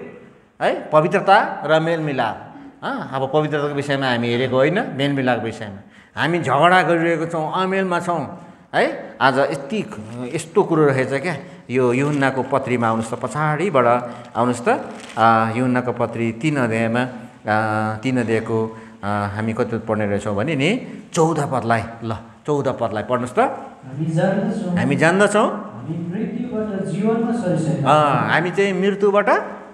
है? पवित्रता र मेलमिलाप। अब पवित्रताको विषयमा हामी हेरेको होइन मेलमिलापको विषयमा। हामी झगडा गरिरहेको छौँ अमेलमा छौँ है? आज यति यस्तो कुरो रहेछ क्या? यो युन्नाको पत्रीमा आउनुहोस् त पछाडिबाट आउनुहोस् त। युन्नाको पत्री तिन अध्यायमा तिन अध्यायको हामी कति पढ्ने रहेछौँ भने नि चौध पदलाई ल चौध पदलाई पढ्नुहोस् त। हामी जान्दछौँ। हामी चाहिँ मृत्युबाट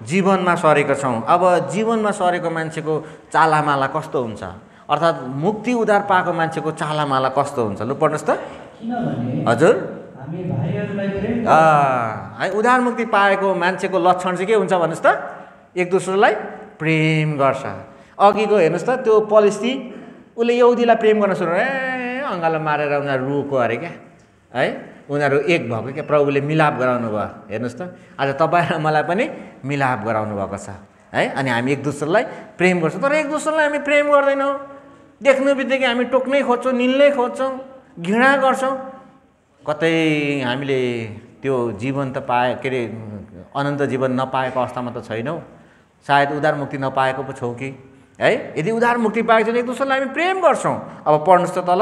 जीवनमा सरेका छौँ। अब जीवनमा सरेको मान्छेको चालामाला कस्तो हुन्छ? अर्थात् मुक्ति उद्धार पाएको मान्छेको चालामाला कस्तो हुन्छ? लु पढ्नुहोस् त हजुर। है उद्धार मुक्ति पाएको मान्छेको लक्षण चाहिँ के हुन्छ भन्नुहोस् त? एक दोस्रोलाई प्रेम गर्छ। अघिको हेर्नुहोस् त त्यो पलिस्थी उसले यौदीलाई प्रेम गर्न सुरु ए अङ्गालो मारेर उनीहरू रुको अरे क्या है? उनीहरू एक भएको क्या? प्रभुले मिलाप गराउनु भयो। हेर्नुहोस् त आज तपाईँ र मलाई पनि मिलाप गराउनु भएको छ। है? अनि हामी एक दोस्रोलाई प्रेम गर्छौँ। तर एक दोस्रोलाई हामी प्रेम गर्दैनौँ। देख्नु बित्तिकै हामी टोक्नै खोज्छौँ निल्नै खोज्छौँ घृणा गर्छौँ। कतै हामीले त्यो जीवन त पाए के अरे अनन्त जीवन नपाएको अवस्थामा त छैनौँ। सायद उदार मुक्ति नपाएको पो छौँ कि। है? यदि उदार मुक्ति पाएको छ भने एक दोस्रोलाई हामी प्रेम गर्छौँ। अब पढ्नुहोस् त तल।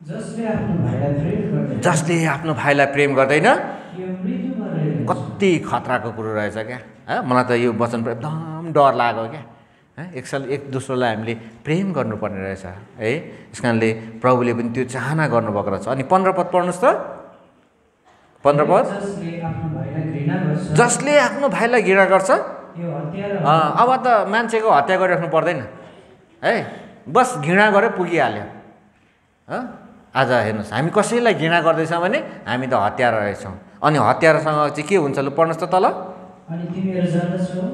जसले आफ्नो भाइलाई प्रेम गर्दैन। कति खतराको कुरो रहेछ क्या? है मलाई त यो वचन एकदम डर लाग्यो क्या। है एक साल एक दोस्रोलाई हामीले प्रेम गर्नुपर्ने रहेछ। है यस कारणले प्रभुले पनि त्यो चाहना गर्नुभएको रहेछ। अनि पन्ध्र पद पढ्नुहोस् त। पन्ध्र पद। जसले आफ्नो भाइलाई घृणा गर्छ। अब त मान्छेको हत्या गरिराख्नु पर्दैन। है बस घृणा गरेर पुगिहाल्यो। आज हेर्नुहोस् हामी कसैलाई घृणा गर्दैछौँ भने हामी त हत्यारा रहेछौँ। अनि हत्यारासँग चाहिँ के हुन्छ लु पढ्नुहोस् त तल।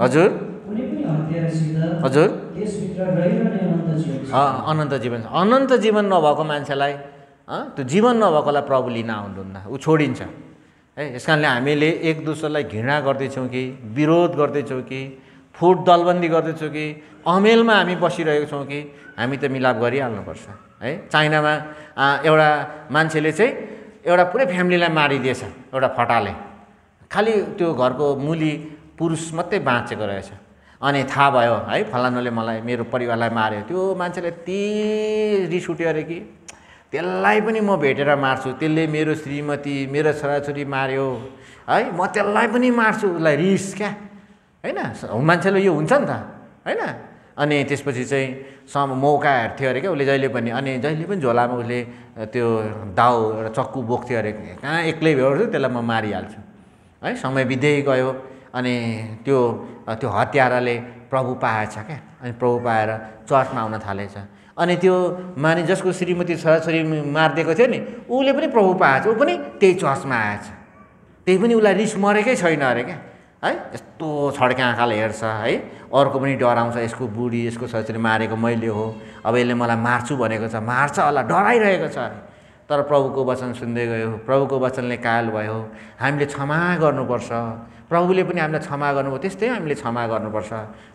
हजुर। हजुर। अनन्त जीवन अनन्त जीवन नभएको मान्छेलाई त्यो जीवन नभएकोलाई प्रभु लिन आउनुहुन्न। ऊ छोडिन्छ। है यस कारणले हामीले एक दोस्रोलाई घृणा गर्दैछौँ कि विरोध गर्दैछौँ कि फुट दलबन्दी गर्दैछौँ कि अमेलमा हामी बसिरहेको छौँ कि हामी त मिलाप गरिहाल्नुपर्छ है? चाइनामा एउटा मान्छेले चाहिँ एउटा पुरै फ्यामिलीलाई मारिदिएछ एउटा फटाले। खालि त्यो घरको मुली पुरुष मात्रै बाँचेको रहेछ। अनि थाहा भयो है फलानुले मलाई मेरो परिवारलाई मार्यो त्यो मान्छेले यति रिस उठ्यो अरे कि त्यसलाई पनि म भेटेर मार्छु। त्यसले मेरो श्रीमती मेरो छोराछोरी मार्यो है? म त्यसलाई पनि मार्छु। उसलाई रिस क्या? होइन? मान्छेले यो हुन्छ नि त होइन? अनि त्यसपछि चाहिँ सम मौका हेर्थ्यो अरे क्या उसले जहिले पनि अनि जहिले पनि झोलामा उसले त्यो दाउ एउटा चक्कु बोक्थ्यो अरे। कहाँ एक्लै भेट्छु त्यसलाई म मारिहाल्छु। है समय बित्दै गयो। अनि त्यो त्यो हत्याराले प्रभु पाएछ क्या। अनि प्रभु पाएर चर्चमा आउन थालेछ। अनि त्यो मानि जसको श्रीमती छोराछोरी मारिदिएको थियो नि उसले पनि प्रभु पाएछ। ऊ पनि त्यही चर्चमा आएछ। त्यही पनि उसलाई रिस मरेकै छैन अरे क्या। है? यस्तो छड्के आँखाले हेर्छ है? अर्को पनि डराउँछ यसको बुढी यसको छोराछोरी मारेको मैले हो। अब यसले मलाई मार्छु भनेको छ। मार्छ होला डराइरहेको छ अरे। तर प्रभुको वचन सुन्दै गयो। प्रभुको वचनले कायल भयो। हामीले क्षमा गर्नुपर्छ। प्रभुले पनि हामीलाई क्षमा गर्नुभयो। त्यस्तै हामीले क्षमा गर्नुपर्छ।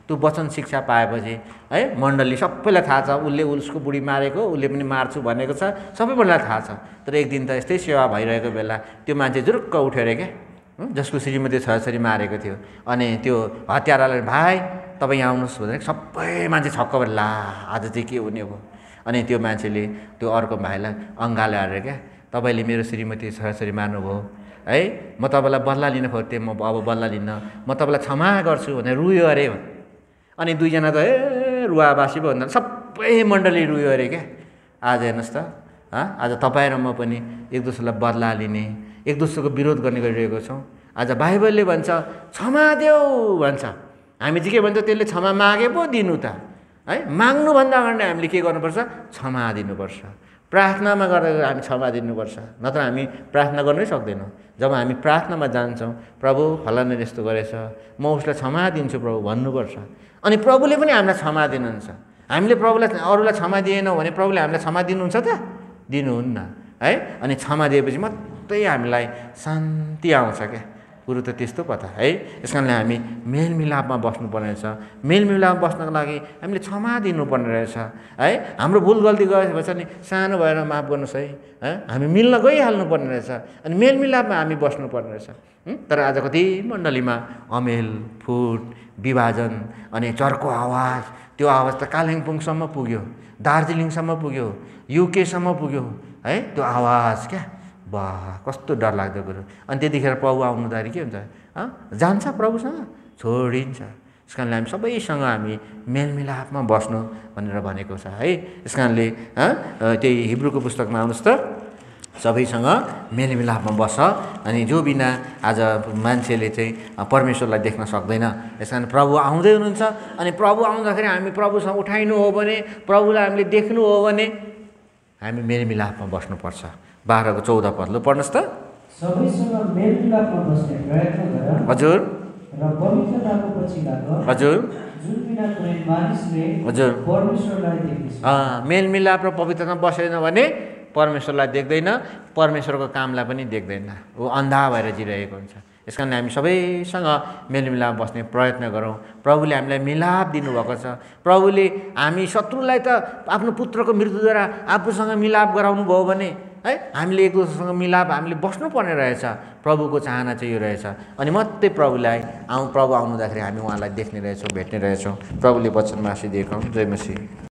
त्यो वचन शिक्षा पाएपछि है मण्डली सबैलाई थाहा छ। उसले उसको बुढी मारेको उसले पनि मार्छु भनेको छ। सबैजनालाई थाहा छ। तर एक दिन त यस्तै सेवा भइरहेको बेला त्यो मान्छे जुरुक्क उठ्यो अरे क्या? जसको श्रीमती छोराछोरी मारेको थियो। अनि त्यो हत्यारालाई भाइ तपाईँ यहाँ आउनुहोस् भनेर सबै मान्छे छक्क भएर ला आज चाहिँ के हुने भयो अनि त्यो मान्छेले त्यो अर्को भाइलाई अँगाले हालेर क्या तपाईँले मेरो श्रीमती छोराछोरी मार्नुभयो। है म तपाईँलाई बल्ला लिन खोज्थेँ म अब बल्ला लिन्न। म तपाईँलाई क्षमा गर्छु भनेर रुयो अरे अनि दुईजना त ए रुवाबासी पो भन्दा सबै मण्डली रुयो अरे क्या। आज हेर्नुहोस् त आज तपाईँ र म पनि एक दोस्रोलाई बदला लिने एक दोस्रोको विरोध गर्ने गरिरहेको छौँ। आज बाइबलले भन्छ क्षमा देऊ भन्छ। हामी चाहिँ के भन्छ त्यसले क्षमा मागे पो दिनु त। है माग्नुभन्दा अगाडि हामीले के गर्नुपर्छ? क्षमा दिनुपर्छ। प्रार्थनामा गरेर हामी क्षमा दिनुपर्छ। नत्र हामी प्रार्थना गर्नै सक्दैनौँ। जब हामी प्रार्थनामा जान्छौँ प्रभु फलाने यस्तो गरेछ म उसलाई क्षमा दिन्छु प्रभु भन्नुपर्छ। अनि प्रभुले पनि हामीलाई क्षमा दिनुहुन्छ। हामीले प्रभुलाई अरूलाई क्षमा दिएनौँ भने प्रभुले हामीलाई क्षमा दिनुहुन्छ त? दिनुहुन्न। है अनि क्षमा दिएपछि मात्रै हामीलाई शान्ति आउँछ क्या। कुरो त त्यस्तो पो त है? यस कारणले हामी मेलमिलापमा बस्नुपर्ने रहेछ। मेलमिलापमा बस्नको लागि हामीले क्षमा दिनुपर्ने रहेछ है? हाम्रो भुल गल्ती गरेको छ नि सानो भएर माफ गर्नुहोस् है? है? हामी मिल्न गइहाल्नु पर्ने रहेछ अनि मेलमिलापमा हामी बस्नुपर्ने रहेछ। तर आज कति मण्डलीमा अमेल फुट विभाजन अनि चर्को आवाज त्यो आवाज त कालिम्पोङसम्म पुग्यो दार्जिलिङसम्म पुग्यो युकेसम्म पुग्यो है? त्यो आवाज क्या। बा कस्तो डरलाग्दो कुरो अनि त्यतिखेर प्रभु आउनुदाखेरि के हुन्छ? जान्छ प्रभुसँग छोडिन्छ। यस कारणले हामी सबैसँग हामी मेलमिलापमा बस्नु भनेर भनेको छ है। यस कारणले त्यही हिब्रूको पुस्तकमा आउनुहोस् त। सबैसँग मेलमिलापमा बस्छ अनि जो बिना आज मान्छेले चाहिँ परमेश्वरलाई देख्न सक्दैन। यस कारण प्रभु आउँदै हुनुहुन्छ। अनि प्रभु आउँदाखेरि हामी प्रभुसँग उठाइनु हो भने प्रभुलाई हामीले देख्नु हो भने हामी मेलमिलापमा बस्नुपर्छ। बाह्रको चौध पद लु पढ्नुहोस् त। हजुर। हजुर। हजुर। मेलमिलाप र पवित्रता बसेन भने परमेश्वरलाई देख्दैन परमेश्वरको कामलाई पनि देख्दैन। ऊ अन्धा भएर जिरहेको हुन्छ। यस कारण हामी सबैसँग मेलमिलाप बस्ने प्रयत्न गरौँ। प्रभुले हामीलाई मिलाप दिनुभएको छ। प्रभुले हामी शत्रुलाई त आफ्नो पुत्रको मृत्युद्वारा आफूसँग मिलाप गराउनु भयो भने है? हामीले एक दोस्रोसँग मिलाप हामीले बस्नुपर्ने रहेछ। प्रभुको चाहना चाहिँ यो रहेछ। अनि मात्रै प्रभुलाई आउँ प्रभु आउनु हुँदाखेरि हामी उहाँलाई देख्ने रहेछौँ भेट्ने रहेछौँ। प्रभुले वचनमा दिएको जय मसी